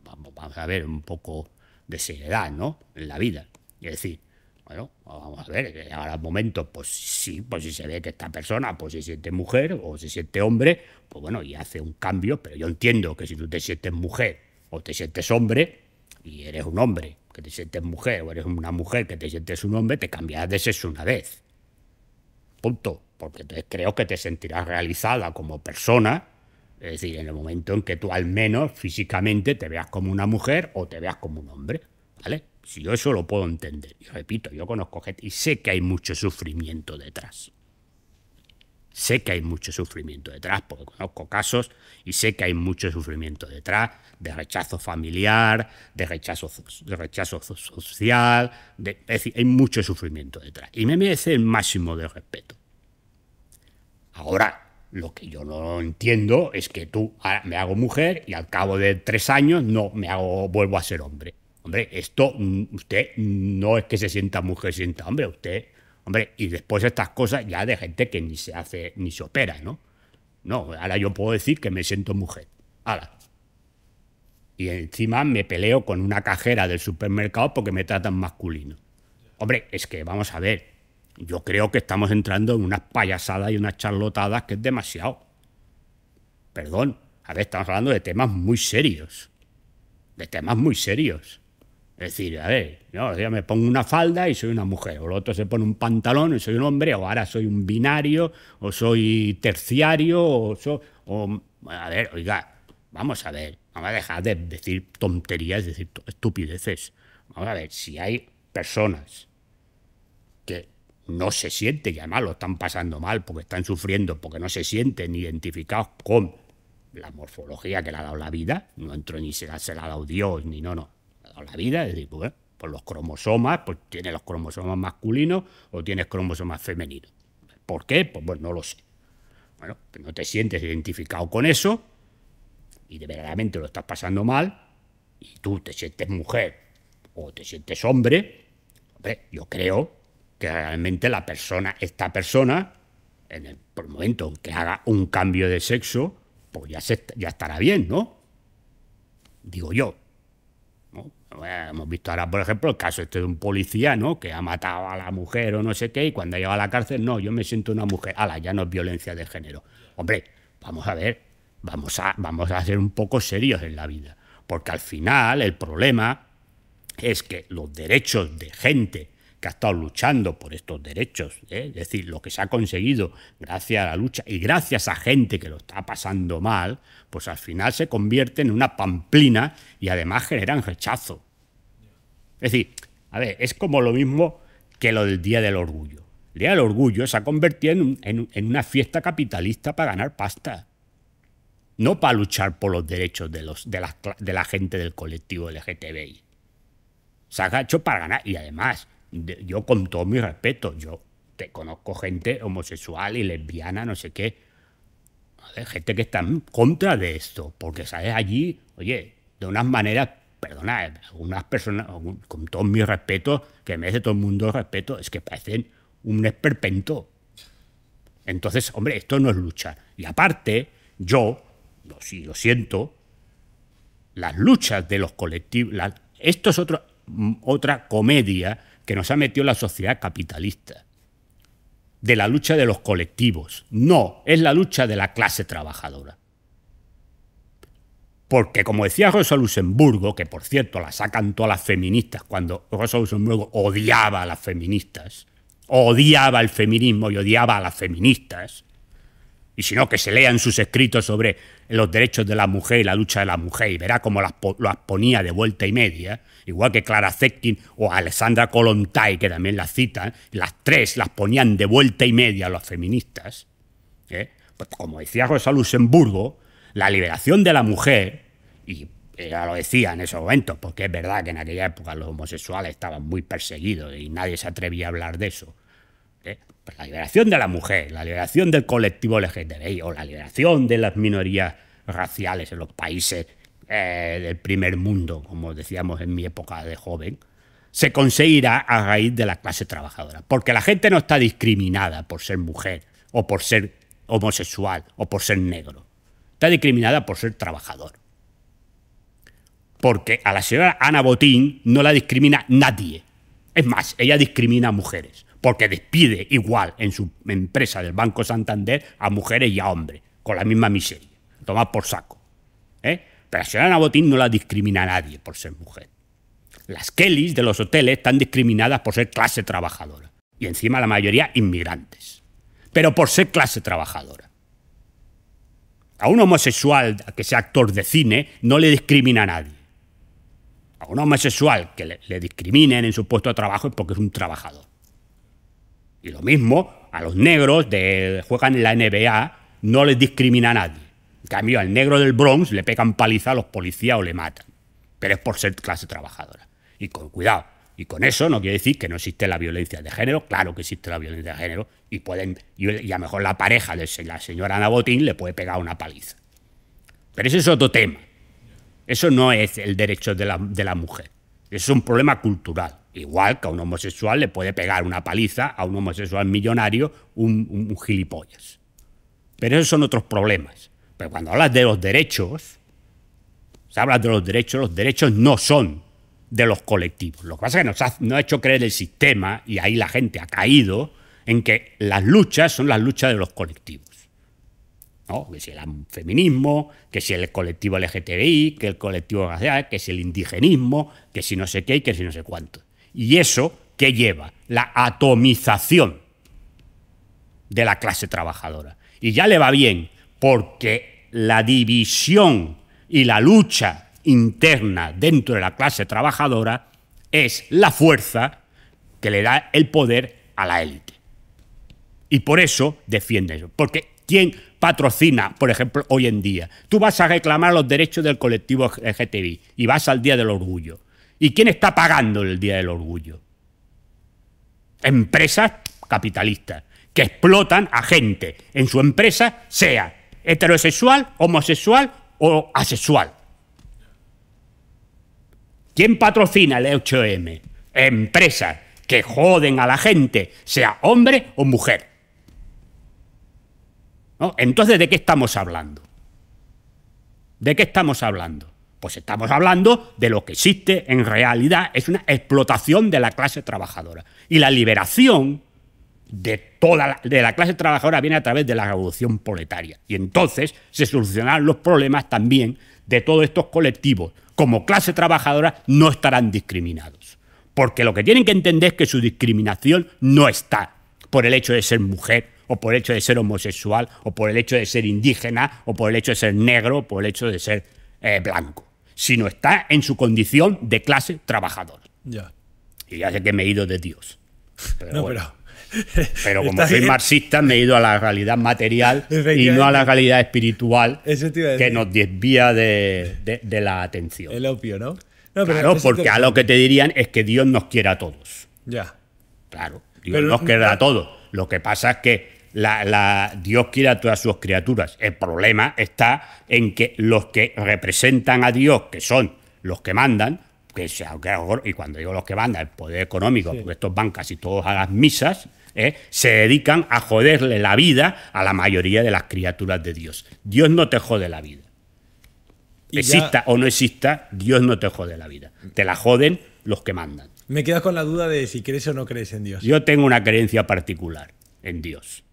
Vamos, vamos a ver un poco de seriedad, ¿no? En la vida. Es decir, bueno, vamos a ver, ahora al momento, pues sí, pues si se ve que esta persona pues se siente mujer o se siente hombre, pues bueno, y hace un cambio, pero yo entiendo que si tú te sientes mujer o te sientes hombre y eres un hombre que te sientes mujer o eres una mujer que te sientes un hombre, te cambiarás de sexo una vez. Punto. Porque entonces creo que te sentirás realizada como persona, es decir, en el momento en que tú al menos físicamente te veas como una mujer o te veas como un hombre, ¿vale? Si yo eso lo puedo entender. Y repito, yo conozco gente y sé que hay mucho sufrimiento detrás. Sé que hay mucho sufrimiento detrás, porque conozco casos y sé que hay mucho sufrimiento detrás, de rechazo familiar, de rechazo, de rechazo social, es decir, hay mucho sufrimiento detrás. Y me merece el máximo de respeto. Ahora, lo que yo no entiendo es que tú me hago mujer y al cabo de tres años no me hago, vuelvo a ser hombre. Hombre, esto mm, usted no es que se sienta mujer, sienta hombre, usted Hombre, y después estas cosas ya de gente que ni se hace, ni se opera, ¿no? No, ahora yo puedo decir que me siento mujer. Ahora. Y encima me peleo con una cajera del supermercado porque me tratan masculino. Hombre, es que vamos a ver, yo creo que estamos entrando en unas payasadas y unas charlotadas que es demasiado. Perdón, a ver, estamos hablando de temas muy serios. De temas muy serios. Es decir, a ver, yo, me pongo una falda y soy una mujer, o el otro se pone un pantalón y soy un hombre, o ahora soy un binario, o soy terciario, o, soy, o a ver, oiga, vamos a ver, vamos a dejar de decir tonterías, decir estupideces. Vamos a ver, si hay personas que no se sienten, y además lo están pasando mal porque están sufriendo, porque no se sienten identificados con la morfología que le ha dado la vida, no entro ni se la, ha dado Dios, ni no, no la vida, es decir, pues, por los cromosomas, pues tienes los cromosomas masculinos o tienes cromosomas femeninos. ¿Por qué? Pues bueno, no lo sé. Bueno, que no te sientes identificado con eso y de verdaderamente lo estás pasando mal y tú te sientes mujer o te sientes hombre, hombre, yo creo que realmente la persona, esta persona, en el, por el momento que haga un cambio de sexo, pues ya, se, ya estará bien, ¿no? Digo yo, hemos visto ahora, por ejemplo, el caso este de un policía, ¿no? Que ha matado a la mujer o no sé qué, y cuando ha llegado a la cárcel, no, yo me siento una mujer. Ala, ya no es violencia de género. Hombre, vamos a ver, vamos a, vamos a ser un poco serios en la vida. Porque al final el problema es que los derechos de gente que ha estado luchando por estos derechos, ¿eh? es decir, lo que se ha conseguido gracias a la lucha y gracias a gente que lo está pasando mal, pues al final se convierte en una pamplina y además generan rechazo. Es decir, a ver, es como lo mismo que lo del Día del Orgullo. El Día del Orgullo se ha convertido en, una fiesta capitalista para ganar pasta. No para luchar por los derechos de, los, de, la, de la gente del colectivo LGTBI. Se ha hecho para ganar. Y además, yo con todo mi respeto, yo te conozco gente homosexual y lesbiana, no sé qué. gente que está en contra de esto, porque sabes allí, oye, de unas maneras perdona, algunas personas, con todo mi respeto, que merece todo el mundo respeto, es que parecen un esperpento. Entonces, hombre, esto no es lucha. Y aparte, yo, si lo siento, las luchas de los colectivos, esto es otra comedia que nos ha metido la sociedad capitalista. De la lucha de los colectivos. No, es la lucha de la clase trabajadora. Porque, como decía Rosa Luxemburgo, que por cierto la sacan todas las feministas cuando Rosa Luxemburgo odiaba a las feministas, odiaba el feminismo y odiaba a las feministas, y si no, que se lean sus escritos sobre los derechos de la mujer y la lucha de la mujer, y verá cómo las, ponía de vuelta y media, igual que Clara Zetkin o Alessandra Kolontai, que también las citan, las tres las ponían de vuelta y media a las feministas. ¿eh? Pues como decía Rosa Luxemburgo, la liberación de la mujer, y ya lo decía en ese momento, porque es verdad que en aquella época los homosexuales estaban muy perseguidos y nadie se atrevía a hablar de eso. ¿eh? Pues la liberación de la mujer, la liberación del colectivo LGTBI o la liberación de las minorías raciales en los países eh, del primer mundo, como decíamos en mi época de joven, se conseguirá a raíz de la clase trabajadora. Porque la gente no está discriminada por ser mujer o por ser homosexual o por ser negro está discriminada por ser trabajador. Porque a la señora Ana Botín no la discrimina nadie. Es más, ella discrimina a mujeres, porque despide igual en su empresa del Banco Santander a mujeres y a hombres, con la misma miseria. Toma por saco. ¿eh? Pero la señora Botín no la discrimina a nadie por ser mujer. Las Kellys de los hoteles están discriminadas por ser clase trabajadora. Y encima la mayoría inmigrantes. Pero por ser clase trabajadora. A un homosexual que sea actor de cine no le discrimina a nadie. A un homosexual que le, le discriminen en su puesto de trabajo es porque es un trabajador. Y lo mismo a los negros de juegan en la NBA, no les discrimina a nadie. En cambio, al negro del Bronx le pegan paliza a los policías o le matan. Pero es por ser clase trabajadora. Y con cuidado. Y con eso no quiere decir que no existe la violencia de género. Claro que existe la violencia de género. Y pueden y a lo mejor la pareja de la señora Ana Botín le puede pegar una paliza. Pero ese es otro tema. Eso no es el derecho de la, de la mujer. Eso es un problema cultural. Igual que a un homosexual le puede pegar una paliza a un homosexual millonario un, gilipollas. Pero esos son otros problemas. Pero cuando hablas de los derechos, se habla de los derechos, los derechos no son de los colectivos. Lo que pasa es que nos ha, nos ha hecho creer el sistema, y ahí la gente ha caído, en que las luchas son las luchas de los colectivos. ¿no? Que si el feminismo, que si el colectivo LGTBI, que el colectivo racial, que si el indigenismo, que si no sé qué y que si no sé cuánto. Y eso, ¿qué lleva? La atomización de la clase trabajadora. Y ya le va bien, porque la división y la lucha interna dentro de la clase trabajadora es la fuerza que le da el poder a la élite. Y por eso defiende eso. Porque ¿quién patrocina, por ejemplo, hoy en día? Tú vas a reclamar los derechos del colectivo LGTBI y vas al Día del Orgullo. ¿Y quién está pagando el Día del Orgullo? Empresas capitalistas que explotan a gente en su empresa, sea heterosexual, homosexual o asexual. ¿Quién patrocina el 8M? Empresas que joden a la gente, sea hombre o mujer. ¿No? Entonces, ¿de qué estamos hablando? ¿De qué estamos hablando? Pues estamos hablando de lo que existe en realidad, es una explotación de la clase trabajadora. Y la liberación de toda la, de la clase trabajadora viene a través de la revolución proletaria. Y entonces se solucionarán los problemas también de todos estos colectivos. Como clase trabajadora no estarán discriminados. Porque lo que tienen que entender es que su discriminación no está por el hecho de ser mujer, o por el hecho de ser homosexual, o por el hecho de ser indígena, o por el hecho de ser negro, o por el hecho de ser eh, blanco, sino está en su condición de clase trabajadora. Ya. Y ya sé que me he ido de Dios. Pero, No, bueno. pero. Pero como soy bien. marxista, me he ido a la realidad material y no a la realidad espiritual que nos desvía de, de- de la atención. El opio, ¿no? No, pero claro, porque a lo que te dirían es que Dios nos quiere a todos. Ya. Claro, Dios Pero- nos quiere a todos. Lo que pasa es que la- la- Dios quiere a todas sus criaturas. El problema está en que los que representan a Dios, que son los que mandan, que se- aunque ahora- y cuando digo los que mandan, el poder económico, porque estos van casi todos a las misas, ¿eh? se dedican a joderle la vida a la mayoría de las criaturas de Dios. Dios no te jode la vida. Y ya- Exista o no exista, Dios no te jode la vida. Te la joden los que mandan. Me quedo con la duda de si crees o no crees en Dios. Yo tengo una creencia particular en Dios.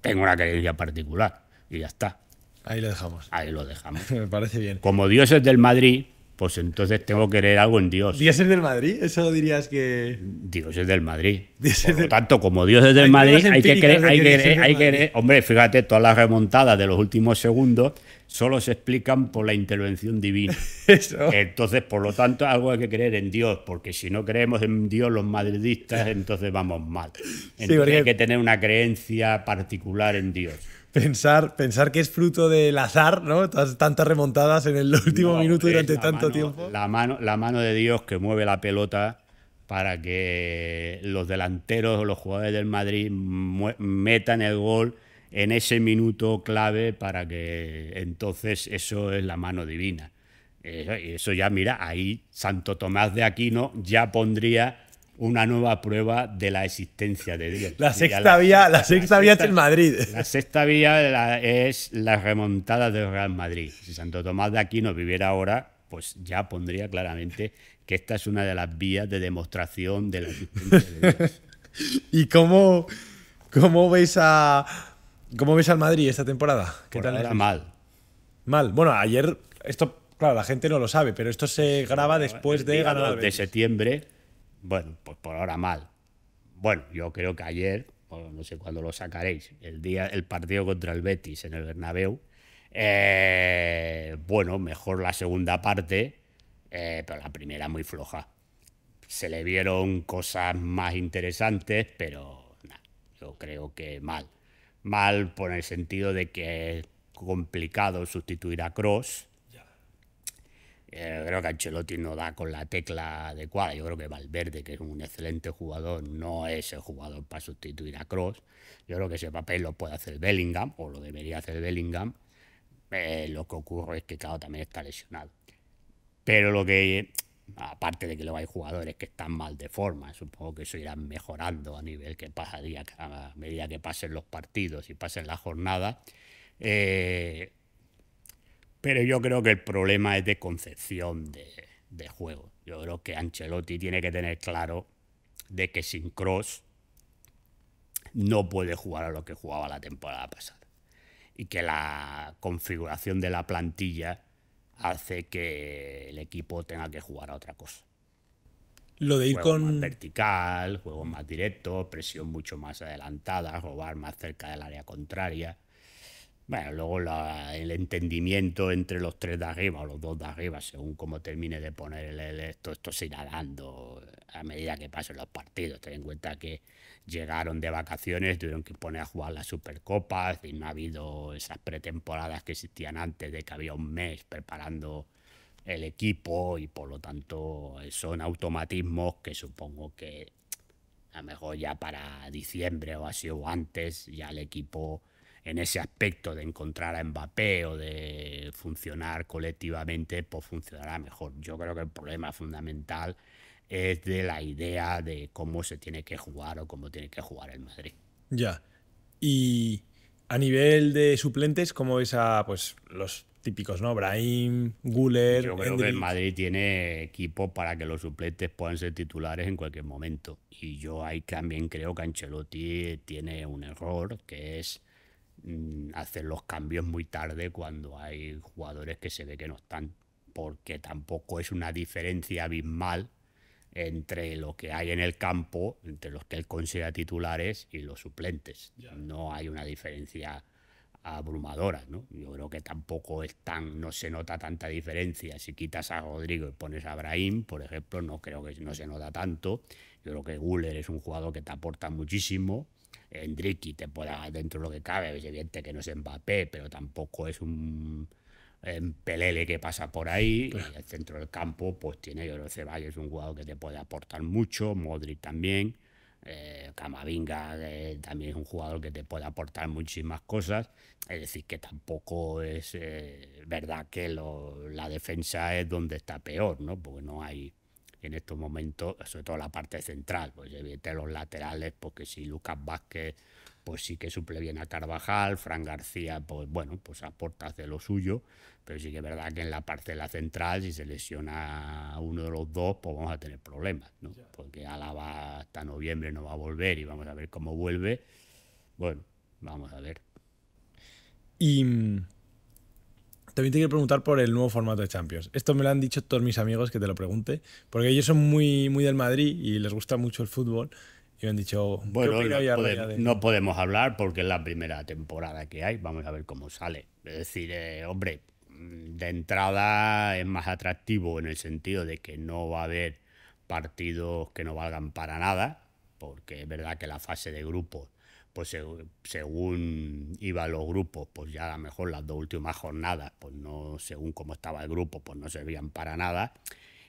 Tengo una creencia particular y ya está. Ahí lo dejamos. Ahí lo dejamos. Me parece bien. Como Dios es del Madrid, pues entonces tengo que creer algo en Dios. ¿Dios es del Madrid? Eso dirías que. Dios es del Madrid. Dios Por lo del- tanto, como Dios es del Hay Madrid, hay que creer, hay que creer, del hay que Madrid. creer. Hombre, fíjate, todas las remontadas de los últimos segundos solo se explican por la intervención divina. Eso. Entonces, por lo tanto, algo hay que creer en Dios, porque si no creemos en Dios los madridistas, entonces vamos mal. Entonces porque- hay que tener una creencia particular en Dios. Pensar, pensar que es fruto del azar, ¿no? Tantas remontadas en el último No, minuto durante tanto mano- tiempo. La mano, la mano de Dios que mueve la pelota para que los delanteros o los jugadores del Madrid metan el gol en ese minuto clave para que entonces eso es la mano divina. Eso, y eso ya, mira, ahí Santo Tomás de Aquino ya pondría una nueva prueba de la existencia de Dios. La sexta vía, la sexta vía es el Madrid. la sexta vía la- es la remontada del Real Madrid. Si Santo Tomás de Aquino viviera ahora, pues ya pondría claramente que esta es una de las vías de demostración de la existencia de Dios. ¿Y cómo, cómo ves a cómo ves al Madrid esta temporada? ¿Qué Por tal ahora es? mal. Mal. Bueno, ayer esto, claro, la gente no lo sabe, pero esto se graba después de ganar al 2 de septiembre, bueno, pues por ahora mal. Bueno, yo creo que ayer, no sé cuándo lo sacaréis, el día el partido contra el Betis en el Bernabéu, eh, bueno, mejor la segunda parte eh, pero la primera muy floja. Se le vieron cosas más interesantes, pero yo creo que mal. Mal por el sentido de que es complicado sustituir a Cross. Eh, creo que Ancelotti no da con la tecla adecuada. Yo creo que Valverde, que es un excelente jugador, no es el jugador para sustituir a Cross. Yo creo que ese papel lo puede hacer Bellingham, o lo debería hacer Bellingham. Eh, lo que ocurre es que, claro, también está lesionado. Pero lo que, aparte de que luego hay jugadores que están mal de forma, supongo que eso irá mejorando a nivel que pasaría a medida que pasen los partidos y pasen la jornada. Eh, pero yo creo que el problema es de concepción de, de, juego. Yo creo que Ancelotti tiene que tener claro de que sin Cross no puede jugar a lo que jugaba la temporada pasada. Y que la configuración de la plantilla hace que el equipo tenga que jugar a otra cosa. Lo de ir juego con. más vertical, juego más directo, presión mucho más adelantada, robar más cerca del área contraria. Bueno, luego el entendimiento entre los tres de arriba o los dos de arriba, según cómo termine de poner el, esto, esto se irá dando a medida que pasen los partidos. Ten en cuenta que llegaron de vacaciones, tuvieron que poner a jugar la Supercopa, y no ha habido esas pretemporadas que existían antes de que había un mes preparando el equipo y por lo tanto son automatismos que supongo que a lo mejor ya para diciembre o así o antes ya el equipo en ese aspecto de encontrar a Mbappé o de funcionar colectivamente, pues funcionará mejor. Yo creo que el problema fundamental es de la idea de cómo se tiene que jugar o cómo tiene que jugar el Madrid. Ya. Y a nivel de suplentes, ¿cómo ves a pues, los típicos, ¿no? Brahim, Guller. Yo creo que el Madrid tiene equipo para que los suplentes puedan ser titulares en cualquier momento. Y yo ahí también creo que Ancelotti tiene un error, que es hacer los cambios muy tarde cuando hay jugadores que se ve que no están. Porque tampoco es una diferencia abismal entre lo que hay en el campo, entre los que él considera titulares y los suplentes. Yeah. No hay una diferencia abrumadora, ¿no? Yo creo que tampoco es tan, no se nota tanta diferencia. Si quitas a Rodrigo y pones a Brahim, por ejemplo, no creo que no se nota tanto. Yo creo que Guller es un jugador que te aporta muchísimo. Endricky te puede dentro de lo que cabe, es evidente que no es Mbappé, pero tampoco es un en Pelele que pasa por ahí, claro. y el centro del campo, pues tiene, yo creo Ceballos es un jugador que te puede aportar mucho, Modric también, eh, Camavinga eh, también es un jugador que te puede aportar muchísimas cosas, es decir, que tampoco es eh, verdad que lo, la defensa es donde está peor, ¿no? Porque no hay en estos momentos, sobre todo la parte central, pues evidentemente los laterales, porque si Lucas Vázquez pues sí que suple bien a Carvajal, Fran García, pues bueno, pues aporta hace lo suyo, pero sí que es verdad que en la parcela central, si se lesiona uno de los dos, pues vamos a tener problemas, ¿no? Porque Álava hasta noviembre no va a volver y vamos a ver cómo vuelve. Bueno, vamos a ver. Y también te quiero preguntar por el nuevo formato de Champions. Esto me lo han dicho todos mis amigos que te lo pregunte, porque ellos son muy, muy del Madrid y les gusta mucho el fútbol. Y me han dicho, bueno, no, podemos, de... no podemos hablar porque es la primera temporada que hay. Vamos a ver cómo sale. Es decir, eh, hombre, de entrada es más atractivo en el sentido de que no va a haber partidos que no valgan para nada, porque es verdad que la fase de grupos, pues según iban los grupos, pues ya a lo mejor las dos últimas jornadas, pues no, según cómo estaba el grupo, pues no servían para nada.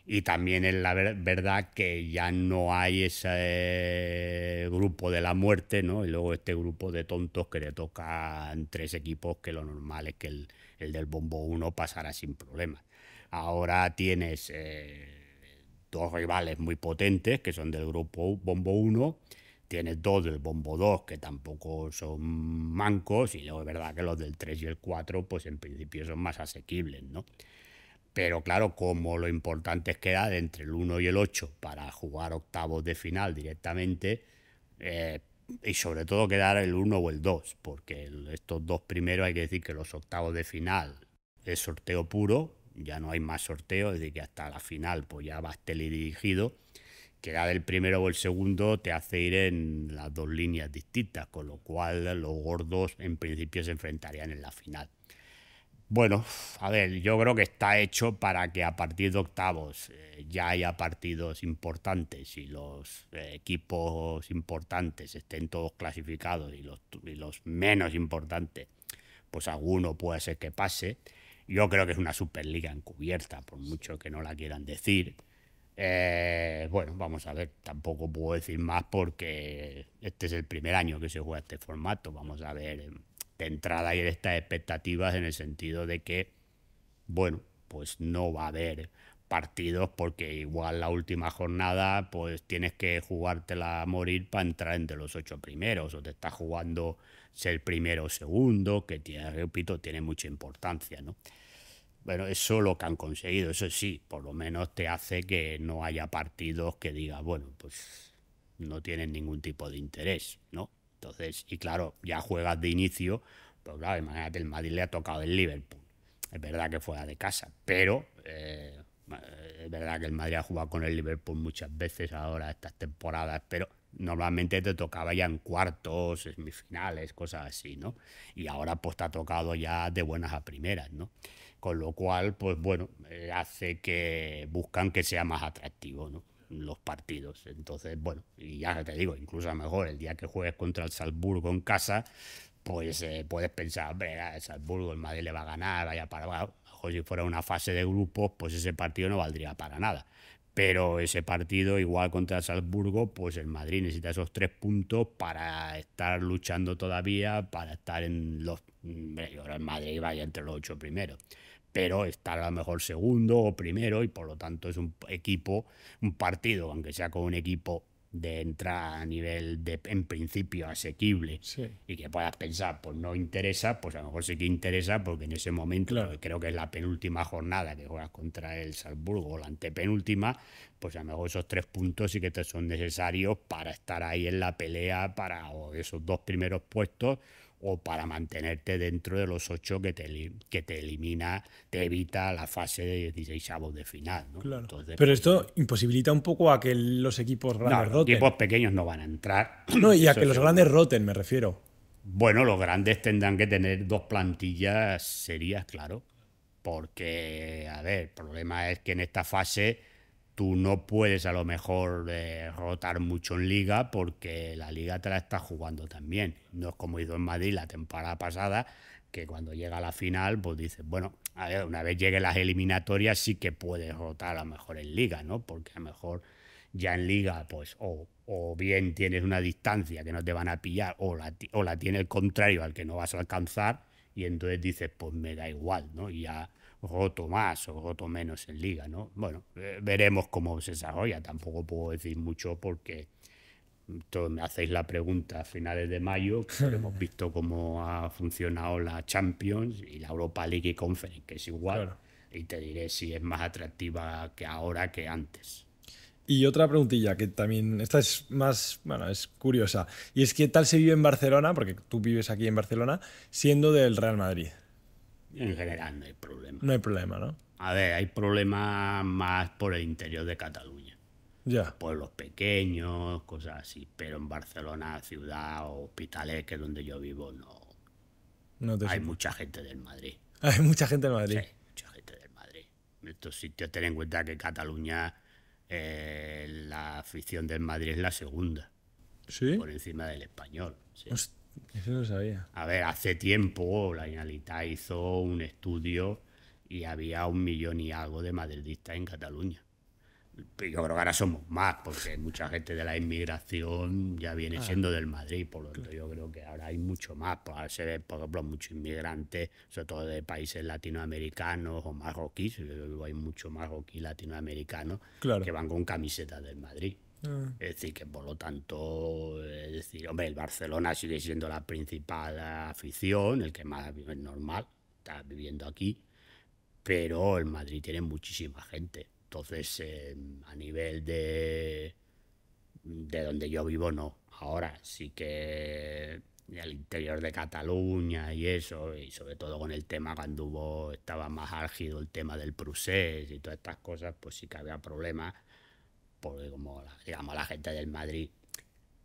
Y también es la verdad que ya no hay ese grupo de la muerte, ¿no? Y luego este grupo de tontos que le tocan tres equipos que lo normal es que el, el del Bombo 1 pasara sin problemas. Ahora tienes eh, dos rivales muy potentes que son del grupo Bombo 1, tienes dos del Bombo 2 que tampoco son mancos y luego es verdad que los del 3 y el 4 pues en principio son más asequibles, ¿no? Pero claro, como lo importante es quedar entre el 1 y el 8 para jugar octavos de final directamente, eh, y sobre todo quedar el 1 o el 2, porque estos dos primeros hay que decir que los octavos de final es sorteo puro, ya no hay más sorteo, es decir, que hasta la final pues ya vas teledirigido. Quedar el primero o el segundo te hace ir en las dos líneas distintas, con lo cual los gordos en principio se enfrentarían en la final Bueno, a ver, yo creo que está hecho para que a partir de octavos eh, ya haya partidos importantes y los eh, equipos importantes estén todos clasificados y los, y los menos importantes, pues alguno puede ser que pase. Yo creo que es una Superliga encubierta, por mucho que no la quieran decir. Eh, bueno, vamos a ver, tampoco puedo decir más porque este es el primer año que se juega este formato. Vamos a ver de entrada hay estas expectativas en el sentido de que, bueno, pues no va a haber partidos porque igual la última jornada pues tienes que jugártela a morir para entrar entre los ocho primeros o te estás jugando ser primero o segundo, que tiene, repito, tiene mucha importancia, ¿no? Bueno, eso es lo que han conseguido, eso sí, por lo menos te hace que no haya partidos que digas, bueno, pues no tienen ningún tipo de interés, ¿no? Entonces, y claro, ya juegas de inicio, pues claro, imagínate, el Madrid le ha tocado el Liverpool. Es verdad que fuera de casa, pero eh, es verdad que el Madrid ha jugado con el Liverpool muchas veces ahora estas temporadas, pero normalmente te tocaba ya en cuartos, semifinales, cosas así, ¿no? Y ahora pues te ha tocado ya de buenas a primeras, ¿no? Con lo cual, pues bueno, eh, hace que buscan que sea más atractivo, los partidos. Entonces, bueno, y ya te digo, incluso a lo mejor el día que juegues contra el Salzburgo en casa, pues eh, puedes pensar, hombre, el Salzburgo, el Madrid le va a ganar, vaya para abajo. si fuera una fase de grupos, pues ese partido no valdría para nada. Pero ese partido, igual contra el Salzburgo, pues el Madrid necesita esos tres puntos para estar luchando todavía, para estar en los. Ahora el Madrid vaya entre los ocho primeros pero estar a lo mejor segundo o primero y por lo tanto es un equipo, un partido, aunque sea con un equipo de entrada a nivel de, en principio, asequible y que puedas pensar, pues no interesa, pues a lo mejor sí que interesa porque en ese momento, creo que es la penúltima jornada que juegas contra el Salzburgo o la antepenúltima, pues a lo mejor esos tres puntos sí que te son necesarios para estar ahí en la pelea para esos dos primeros puestos o para mantenerte dentro de los ocho que te, que te elimina, te evita la fase de 16 de final. ¿no? Pero pues, esto imposibilita un poco a que los equipos grandes no, Los equipos pequeños no van a entrar. No, y a que los grandes roten, me refiero. Bueno, los grandes tendrán que tener dos plantillas serias, claro. Porque, a ver, el problema es que en esta fase tú no puedes a lo mejor eh, rotar mucho en liga porque la liga te la estás jugando también. No es como hizo en Madrid la temporada pasada, que cuando llega a la final, pues dices, bueno, a una vez llegue las eliminatorias sí que puedes rotar a lo mejor en liga, ¿no? Porque a lo mejor ya en liga, pues, o, o bien tienes una distancia que no te van a pillar, o la, o la tiene el contrario al que no vas a alcanzar, y entonces dices, pues me da igual, ¿no? Y ya roto más o roto menos en liga, ¿no? Bueno, veremos cómo se desarrolla. Tampoco puedo decir mucho porque me hacéis la pregunta a finales de mayo, hemos visto cómo ha funcionado la Champions y la Europa League y Conference, que es igual, y te diré si es más atractiva que ahora que antes. Y otra preguntilla que también, esta es más, bueno, es curiosa, y es qué tal se vive en Barcelona, porque tú vives aquí en Barcelona, siendo del Real Madrid. En general no hay problema. No hay problema, ¿no? A ver, hay problemas más por el interior de Cataluña. Ya. Pueblos pequeños, cosas así. Pero en Barcelona, ciudad o hospitales, que es donde yo vivo, no. no hay mucha gente del Madrid. Hay mucha gente del Madrid. Sí, mucha gente del Madrid. En estos sitios, ten en cuenta que Cataluña, eh, la afición del Madrid es la segunda. Sí. Por encima del español. Sí. Eso no sabía. A ver, hace tiempo la Generalitat hizo un estudio y había un millón y algo de madridistas en Cataluña. Yo creo que ahora somos más, porque mucha gente de la inmigración ya viene ah. siendo del Madrid, por lo tanto yo creo que ahora hay mucho más. Pues ahora se ve, por ejemplo, muchos inmigrantes, sobre todo de países latinoamericanos o marroquíes, hay mucho marroquí latinoamericano que van con camisetas del Madrid. Ah. Es decir, que por lo tanto, es decir, el Barcelona sigue siendo la principal afición, el que más es normal, está viviendo aquí, pero el Madrid tiene muchísima gente. Entonces, eh, a nivel de, de donde yo vivo, no. Ahora sí que el interior de Cataluña y eso, y sobre todo con el tema cuando hubo, estaba más álgido el tema del procés y todas estas cosas, pues sí que había problemas porque como digamos la gente del Madrid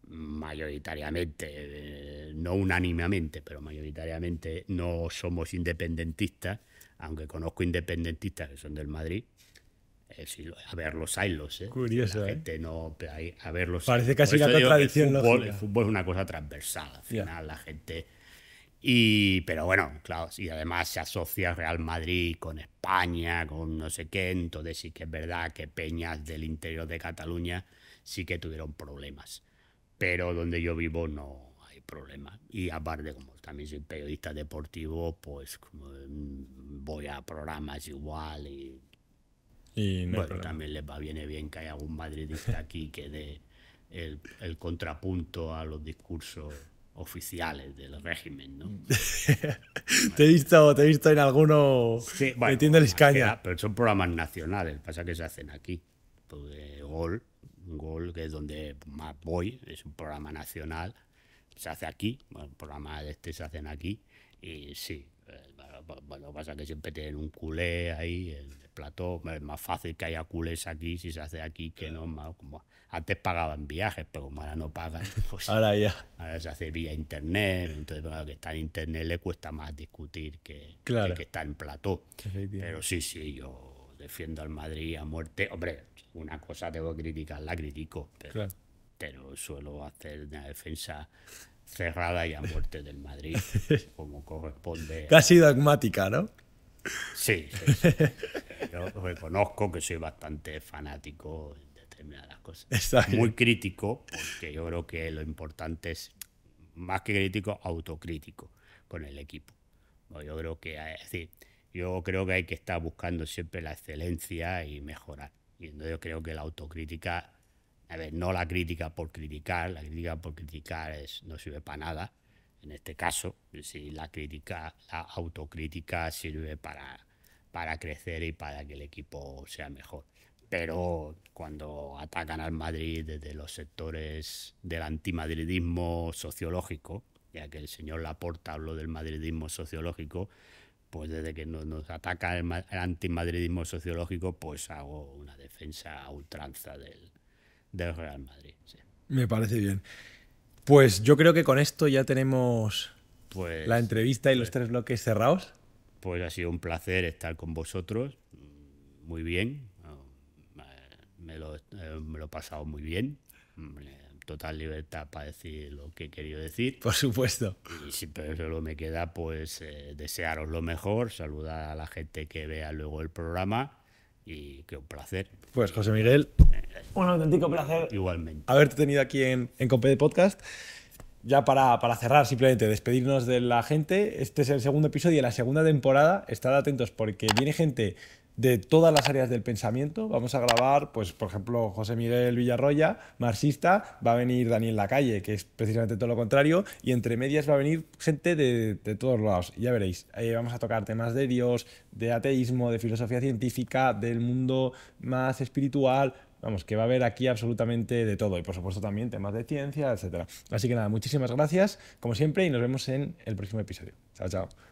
mayoritariamente, eh, no unánimemente, pero mayoritariamente no somos independentistas, aunque conozco independentistas que son del Madrid. Eh, sí, a ver los ¿eh? Curioso, La ¿eh? gente no, hay- a ver los Parece casi una digo el contradicción fútbol, el fútbol es una cosa transversal, al final la gente... Y, pero bueno, claro, y además se asocia Real Madrid con España, con no sé qué, entonces sí que es verdad que peñas del interior de Cataluña sí que tuvieron problemas. Pero donde yo vivo no hay problema. Y aparte, como también soy periodista deportivo, pues mm, voy a programas igual y Y no bueno, también les va viene bien que haya algún madridista aquí que dé el, el contrapunto a los discursos oficiales del régimen, ¿no? Te he visto, te he visto en alguno Sí, bueno, más que caña. Pero son programas nacionales, pasa que se hacen aquí. Porque Gol, Gol, que es donde más voy, es un programa nacional, se hace aquí, bueno, programas de este se hacen aquí, y sí, eh, bueno, lo que pasa es que siempre tienen un culé ahí en el plató, es más fácil que haya culés aquí si se hace aquí que no, más como antes pagaban viajes, pero como ahora no pagan, pues Ahora ya. Ahora se hace vía internet, entonces claro, que está en internet le cuesta más discutir que, Claro. que, que está en plató. Pero sí, sí, yo defiendo al Madrid a muerte. Hombre, una cosa tengo que criticar, la critico, pero, Claro. pero suelo hacer una defensa cerrada y a muerte del Madrid, como corresponde. Casi dogmática, ¿no? Sí, sí, sí. Yo reconozco que soy bastante fanático en determinadas cosas. Está. Muy crítico, porque yo creo que lo importante es, más que crítico, autocrítico con el equipo. Yo creo que, es decir, yo creo que hay que estar buscando siempre la excelencia y mejorar. Y entonces yo creo que la autocrítica, a ver, no la crítica por criticar, la crítica por criticar es, no sirve para nada. En este caso, si la crítica, la autocrítica sirve para, para crecer y para que el equipo sea mejor. Pero cuando atacan al Madrid desde los sectores del antimadridismo sociológico, ya que el señor Laporta habló del madridismo sociológico, pues desde que nos, nos ataca el, el antimadridismo sociológico, pues hago una defensa a ultranza del, del Real Madrid. sí. Me parece bien. Pues yo creo que con esto ya tenemos Pues, la entrevista y los tres bloques cerrados. pues ha sido un placer estar con vosotros, muy bien, me lo, eh, me lo he pasado muy bien, total libertad para decir lo que he querido decir. Por supuesto. Y si pero solo me queda, pues eh, desearos lo mejor, saludar a la gente que vea luego el programa y que un placer. Pues José Miguel, un auténtico placer Igualmente. haberte tenido aquí en, en Compede Podcast. Ya para, para cerrar, simplemente despedirnos de la gente. Este es el segundo episodio de la segunda temporada. Estad atentos porque viene gente de todas las áreas del pensamiento. Vamos a grabar, pues, por ejemplo, José Miguel Villarroya, marxista. Va a venir Daniel Lacalle, que es precisamente todo lo contrario. Y entre medias va a venir gente de, de todos lados. Ya veréis. Eh, vamos a tocar temas de Dios, de ateísmo, de filosofía científica, del mundo más espiritual. Vamos, que va a haber aquí absolutamente de todo y por supuesto también temas de ciencia, etcétera. Así que nada, muchísimas gracias como siempre y nos vemos en el próximo episodio. Chao, chao.